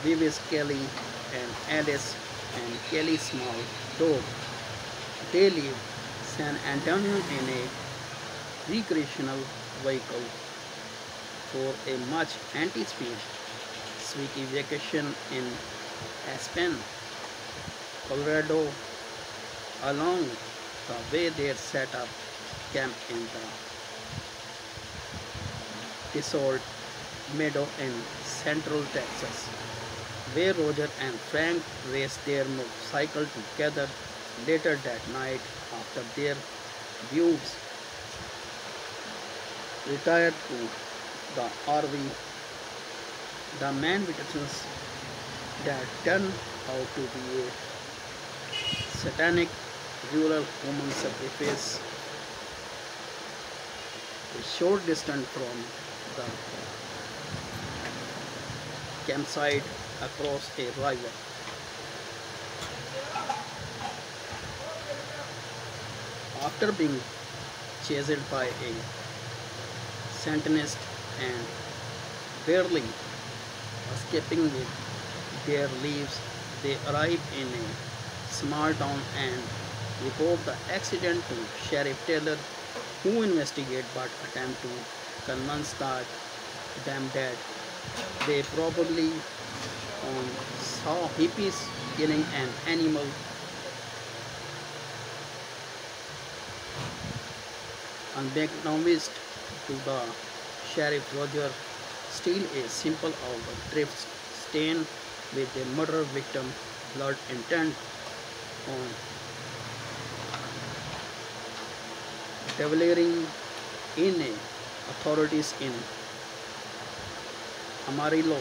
Speaker 1: Vivis Kelly and Alice and Kelly Small dog, they leave San Antonio in a recreational vehicle for a much anticipated sweetie vacation in Aspen, Colorado. Along the way they set up camp in the Desert Meadow in central Texas, where Roger and Frank raced their motorcycle together later that night after their views retired to the RV. The man witnesses that turned out to be a satanic rural human sacrifice a short distance from the campsite across a river. After being chased by a sentinelist and barely escaping with their lives, they arrive in a small town and report the accident to Sheriff Taylor who investigate but attempt to convince that them that they probably um, saw hippies killing an animal. Unbeknownst to the sheriff Roger still a simple outer drift stain with the murder victim blood intent on. Devouring in authorities in Amarillo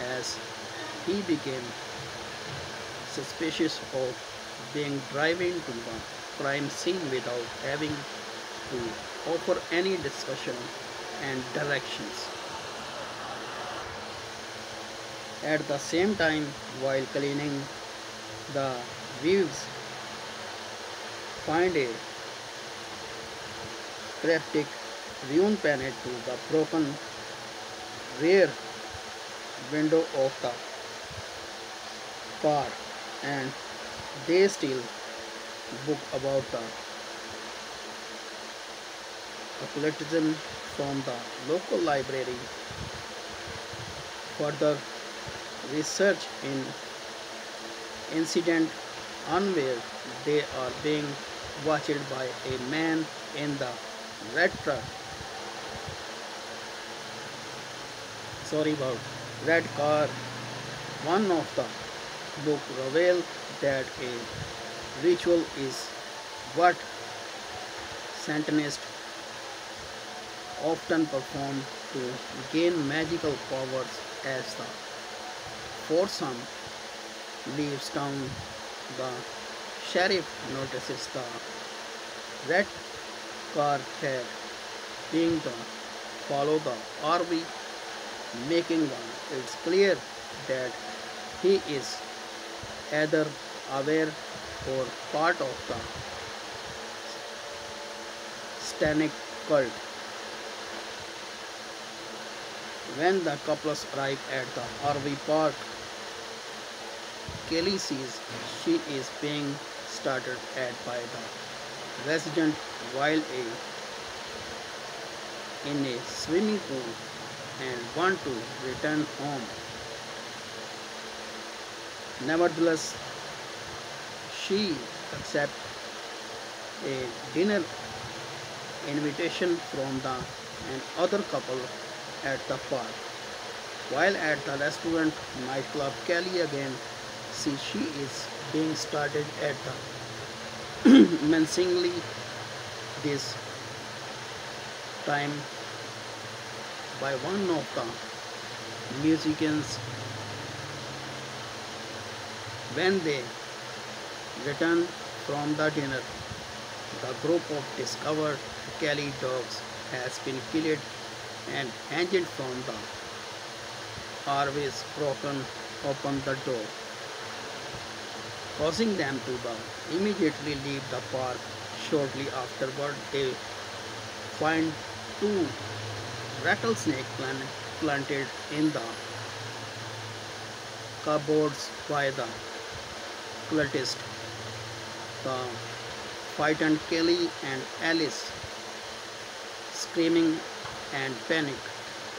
Speaker 1: as he became suspicious of being driven to the crime scene without having to offer any discussion and directions. At the same time, while cleaning the views, find a cryptic rune painted to the broken rear window of the car and they still book about the occultism from the local library. Further research in incident unaware they are being watched by a man in the red truck. Sorry about red car. One of the book reveal that a ritual is what Satanists often perform to gain magical powers as the foursome leaves town. The sheriff notices the red car had being the follow the RV making one. It's clear that he is either aware or part of the satanic cult. When the couples arrive at the RV park, Kelly sees she is being started at by the resident while a in a swimming pool and want to return home. Nevertheless, she accepts a dinner invitation from the and other couple at the park. While at the restaurant nightclub, Kelly again sees she is being started at the menacingly this time by one of the musicians when they return from the dinner. The group of discovered Kelly dogs has been killed and hanged from the RV's broken open the door causing them to the immediately leave the park shortly afterward. They find two rattlesnake plant, planted in the cupboards by the cultist. The frightened Kelly and Alice screaming and panic,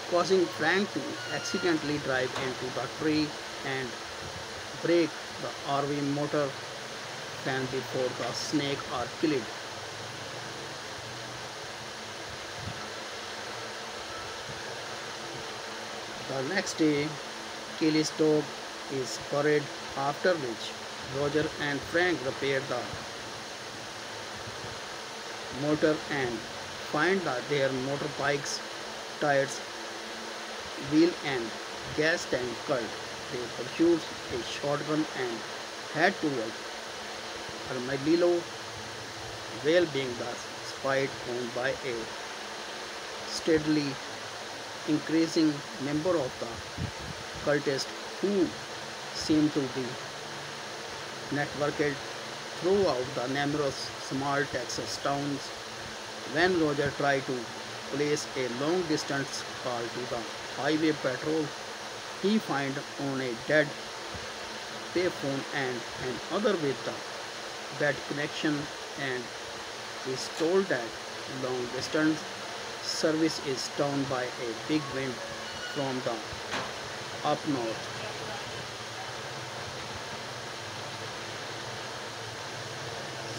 Speaker 1: causing Frank to accidentally drive into the tree and break the RV motor fan before the snake are killed. The next day, Kelly's dog is buried after which Roger and Frank repair the motor and find that their motorbike's tires, wheel and gas tank cut. They pursued a shotgun and head toward Armadillo, whale being the spite owned by a steadily increasing number of the cultists who seem to be networked throughout the numerous small Texas towns. When Roger tried to place a long distance call to the highway patrol, he found on a dead payphone and another with the bad connection and is told that long distance service is down by a big wind from the up north.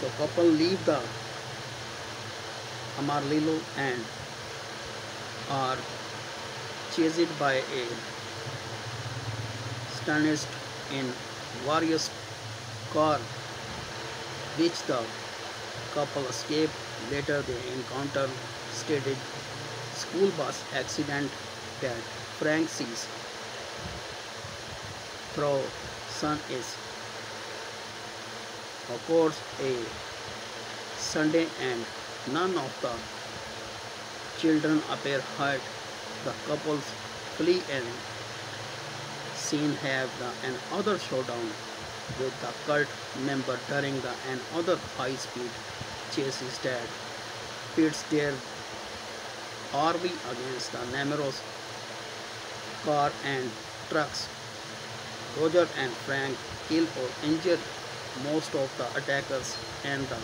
Speaker 1: So couple leave the Amarillo and are chased by a stanist in various car which the couple escape. Later they encounter stated school bus accident that Frank sees through sun is of course a Sunday and none of the children appear hurt. The couples flee and scene have the another showdown with the cult member during the another high speed chase is dead. Pits their RV against the numerous car and trucks. Roger and Frank kill or injure most of the attackers and the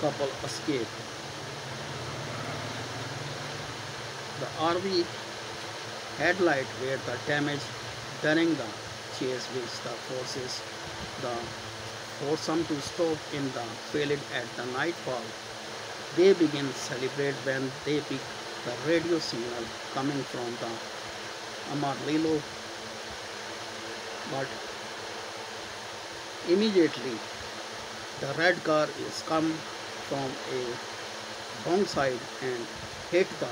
Speaker 1: couple escape. The RV headlight were the damage during the chase which the forces the foursome to stop in the field at the nightfall. They begin celebrate when they pick the radio signal coming from the Amarillo but immediately the red car is come from a wrong side and hit the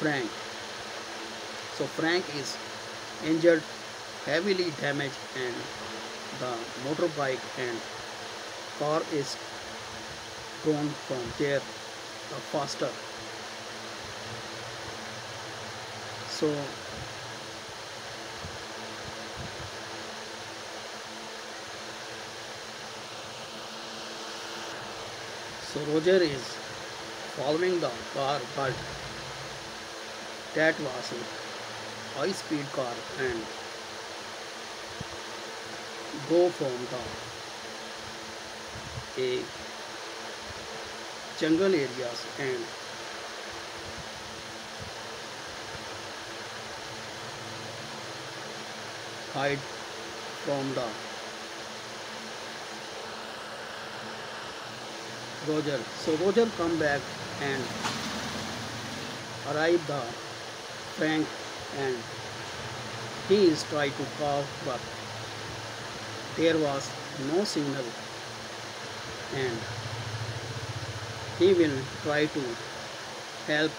Speaker 1: Frank. So Frank is injured, heavily damaged and the motorbike and car is gone from there the faster. So So Roger is following the car but that was a high speed car and go form का एक jungle area and hide from the Roger so Roger come back and arrive the Frank and he is try to cough but there was no signal and he will try to help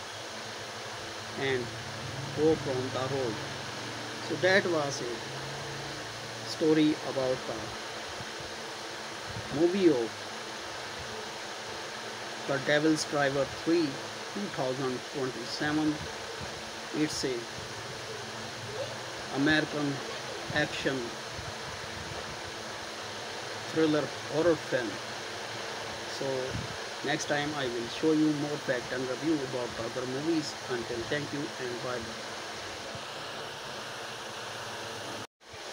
Speaker 1: and go from the road. So that was a story about the movie of The Devil's Driver 3 2027. It's a American action thriller horror film. So next time I will show you more fact and review about other movies. Until thank you and bye bye.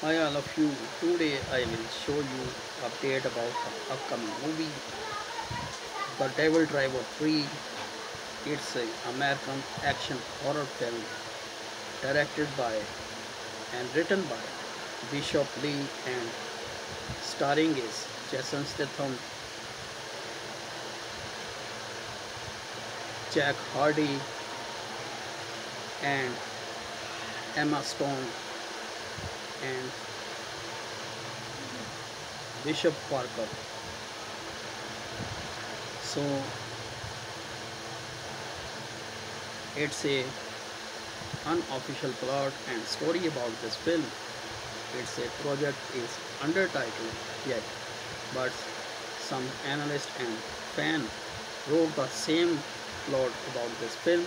Speaker 1: Hi all of you. Today I will show you update about the upcoming movie The Devil Driver 3. It's a American action horror film directed by and written by Bishop Lee and starring is Jason Statham, Jack Hardy and Emma Stone and Bishop Parker. So it's a unofficial plot and story about this film. It's a project is undertitled yet, but some analyst and fan wrote the same plot about this film.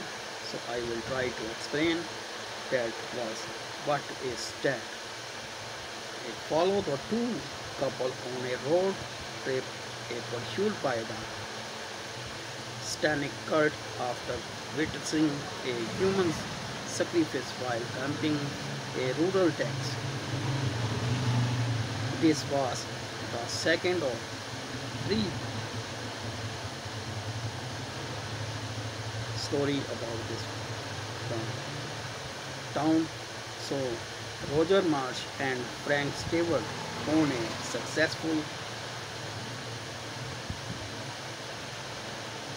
Speaker 1: So I will try to explain that was what is that. It follow the two couple on a road trip a pursued by the Satanic cult after witnessing a human sacrifice while camping a rural tax. This was the second of three story about this town. So Roger Marsh and Frank Stewart own a successful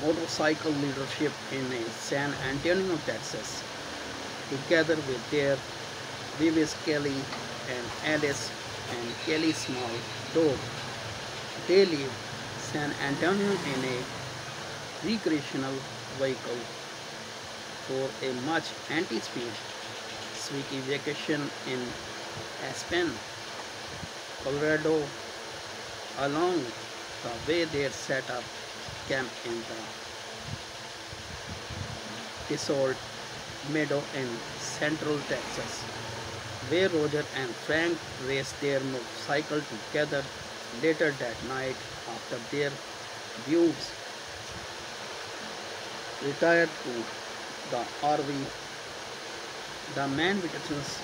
Speaker 1: motorcycle leadership in San Antonio, Texas, together with their Vivis Kelly and Alice and Kelly Small dog. They leave San Antonio in a recreational vehicle for a much anti-speed sweetie vacation in Aspen, Colorado. Along the way they set up camp in the Desert Meadow in central Texas, where Roger and Frank raced their motorcycle together later that night after their views retired to the RV. The man witnesses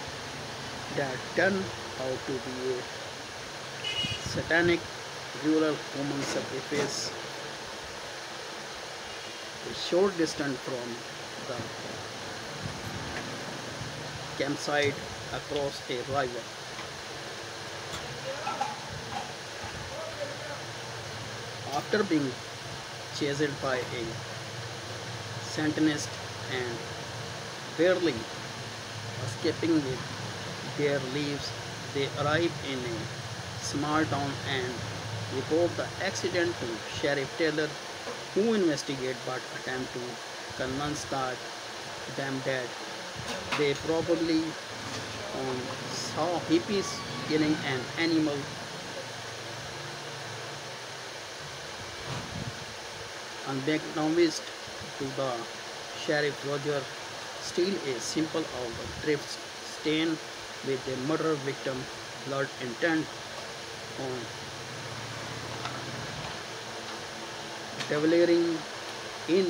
Speaker 1: that turned out to be a satanic rural human sacrifice a short distance from the campsite across a river. After being chased by a Satanist and barely escaping with their lives, they arrive in a small town and report the accident to Sheriff Taylor, who investigate but attempt to convince that them that they probably um, saw hippies killing an animal. And unbeknownst to the sheriff, Roger still a simple of a drift stain with the murder victim blood intent on developing in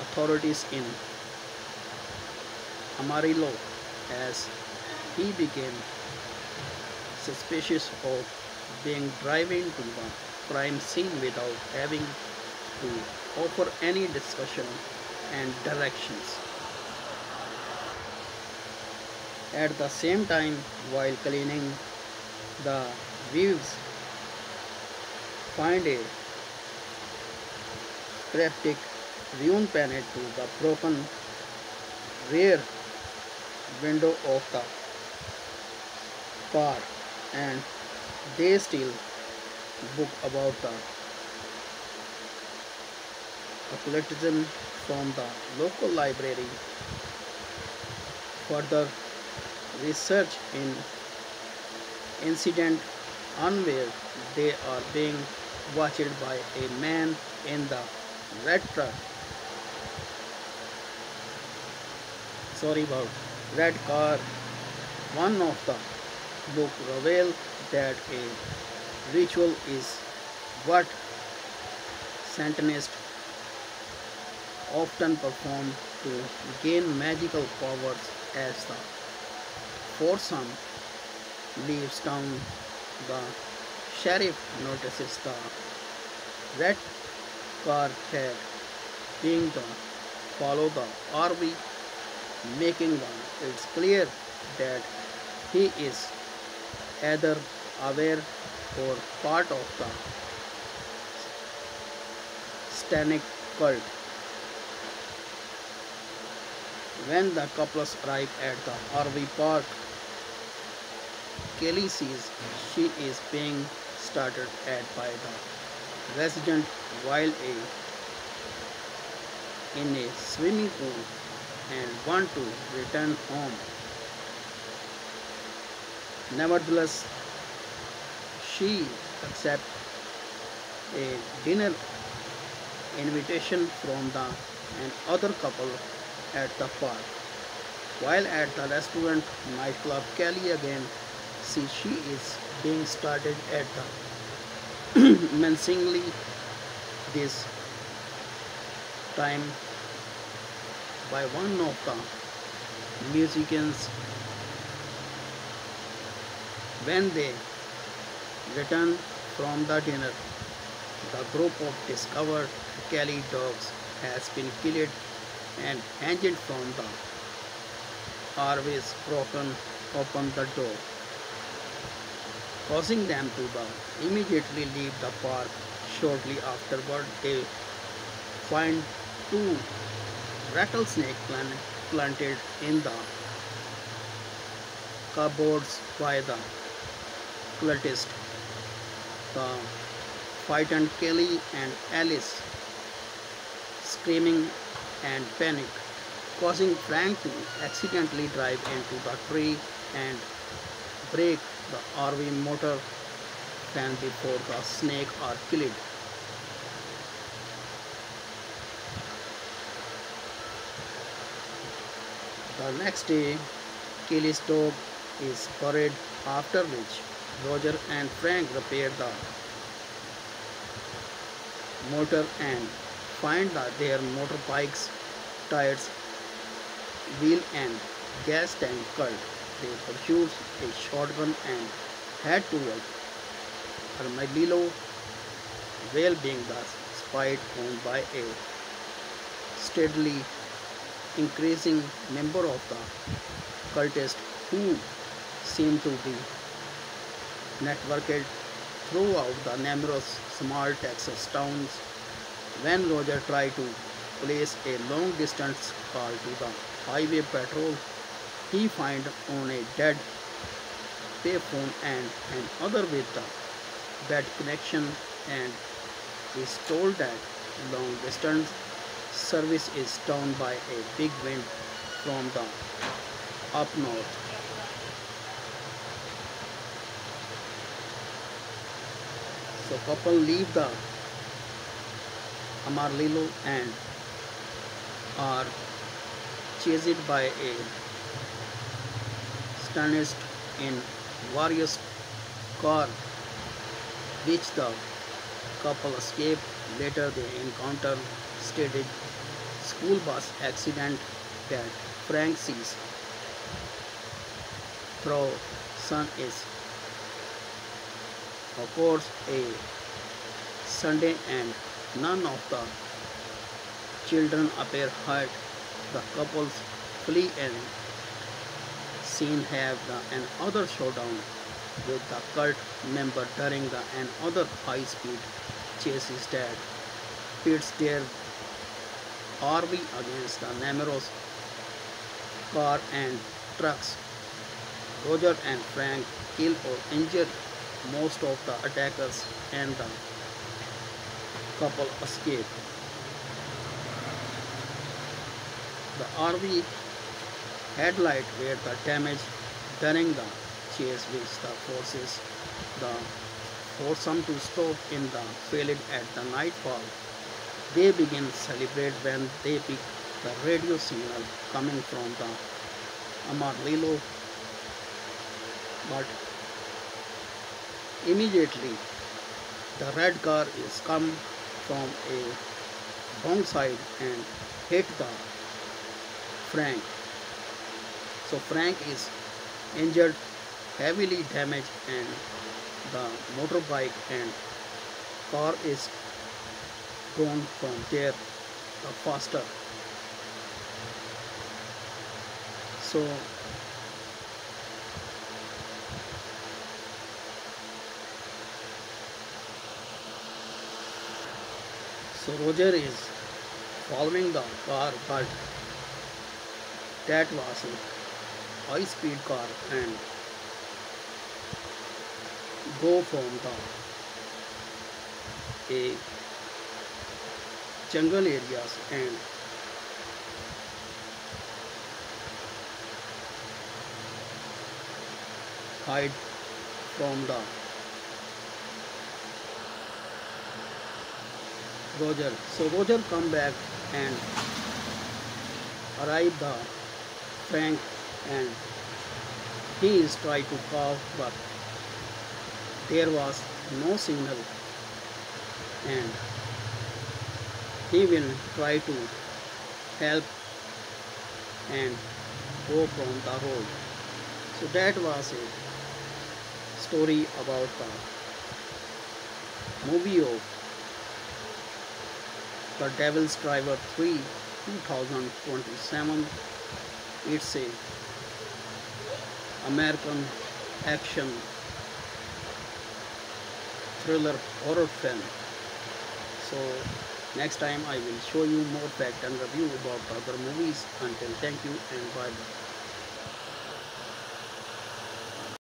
Speaker 1: authorities in Amarillo as he became suspicious of being driven to the crime scene without having to offer any discussion and directions. At the same time, while cleaning the views, find a cryptic rune painted to the broken rear window of the car and they still book about the occultism from the local library. Further research in incident unaware they are being watched by a man in the red truck. Sorry about red car. One of the book reveal that a ritual is what Satanists often perform to gain magical powers as the foursome leaves town. The sheriff notices the red car had being the follow the RV making one. It's clear that he is either aware or part of the Stanic cult. When the couples arrive at the RV park, Kelly sees she is being started at by the resident while a in a swimming pool and want to return home. Nevertheless, she accepts a dinner invitation from the and other couple at the park. While at the restaurant nightclub, Kelly again sees she is being started at the menacingly this time by one of the musicians when they return from the dinner the group of discovered Kelly dogs has been killed and hanged from the RV's broken open the door causing them to the immediately leave the park shortly afterward. They find two rattlesnake plant, planted in the cupboards by the cultist. The frightened Kelly and Alice screaming and panic, causing Frank to accidentally drive into the tree and break the RV motor fan before the snake are killed. The next day, Kelly's dog is buried after which Roger and Frank repair the motor and find that their motorbike's tires, wheel and gas tank cut. They pursued a shotgun and head toward Amarillo, well being thus spied on by a steadily increasing number of the cultists who seem to be networked throughout the numerous small Texas towns. When Roger tried to place a long distance call to the highway patrol. He find on a dead payphone and another with the bad connection and is told that long distance service is down by a big wind from the up north. So couple leave the Amarillo and are chased by a stunnist in various car which the couple escape. Later they encounter stated school bus accident that Frank sees through son is of course a Sunday and none of the children appear hurt. The couples flee and scene have the another showdown with the cult member during the another high speed chase is dead. Pits their RV against the numerous car and trucks. Roger and Frank kill or injure most of the attackers and the couple escape. The RV headlight were the damage during the chase which the forces the foursome to stop in the field at the nightfall. They begin celebrate when they pick the radio signal coming from the Amarillo but immediately the red car is come from a wrong side and hit the Frank. So Frank is injured, heavily damaged and the motorbike and car is gone from there faster. So So Roger is following the car but that was a high speed car and go from the a jungle areas and hide from the Roger. So Roger come back and arrive the Frank and he is try to call but there was no signal and he will try to help and go from the road. So that was a story about the movie of the Devil's Driver 3 2027 it's a American action thriller horror film. So next time I will show you more fact and review about other movies. Until thank you and bye bye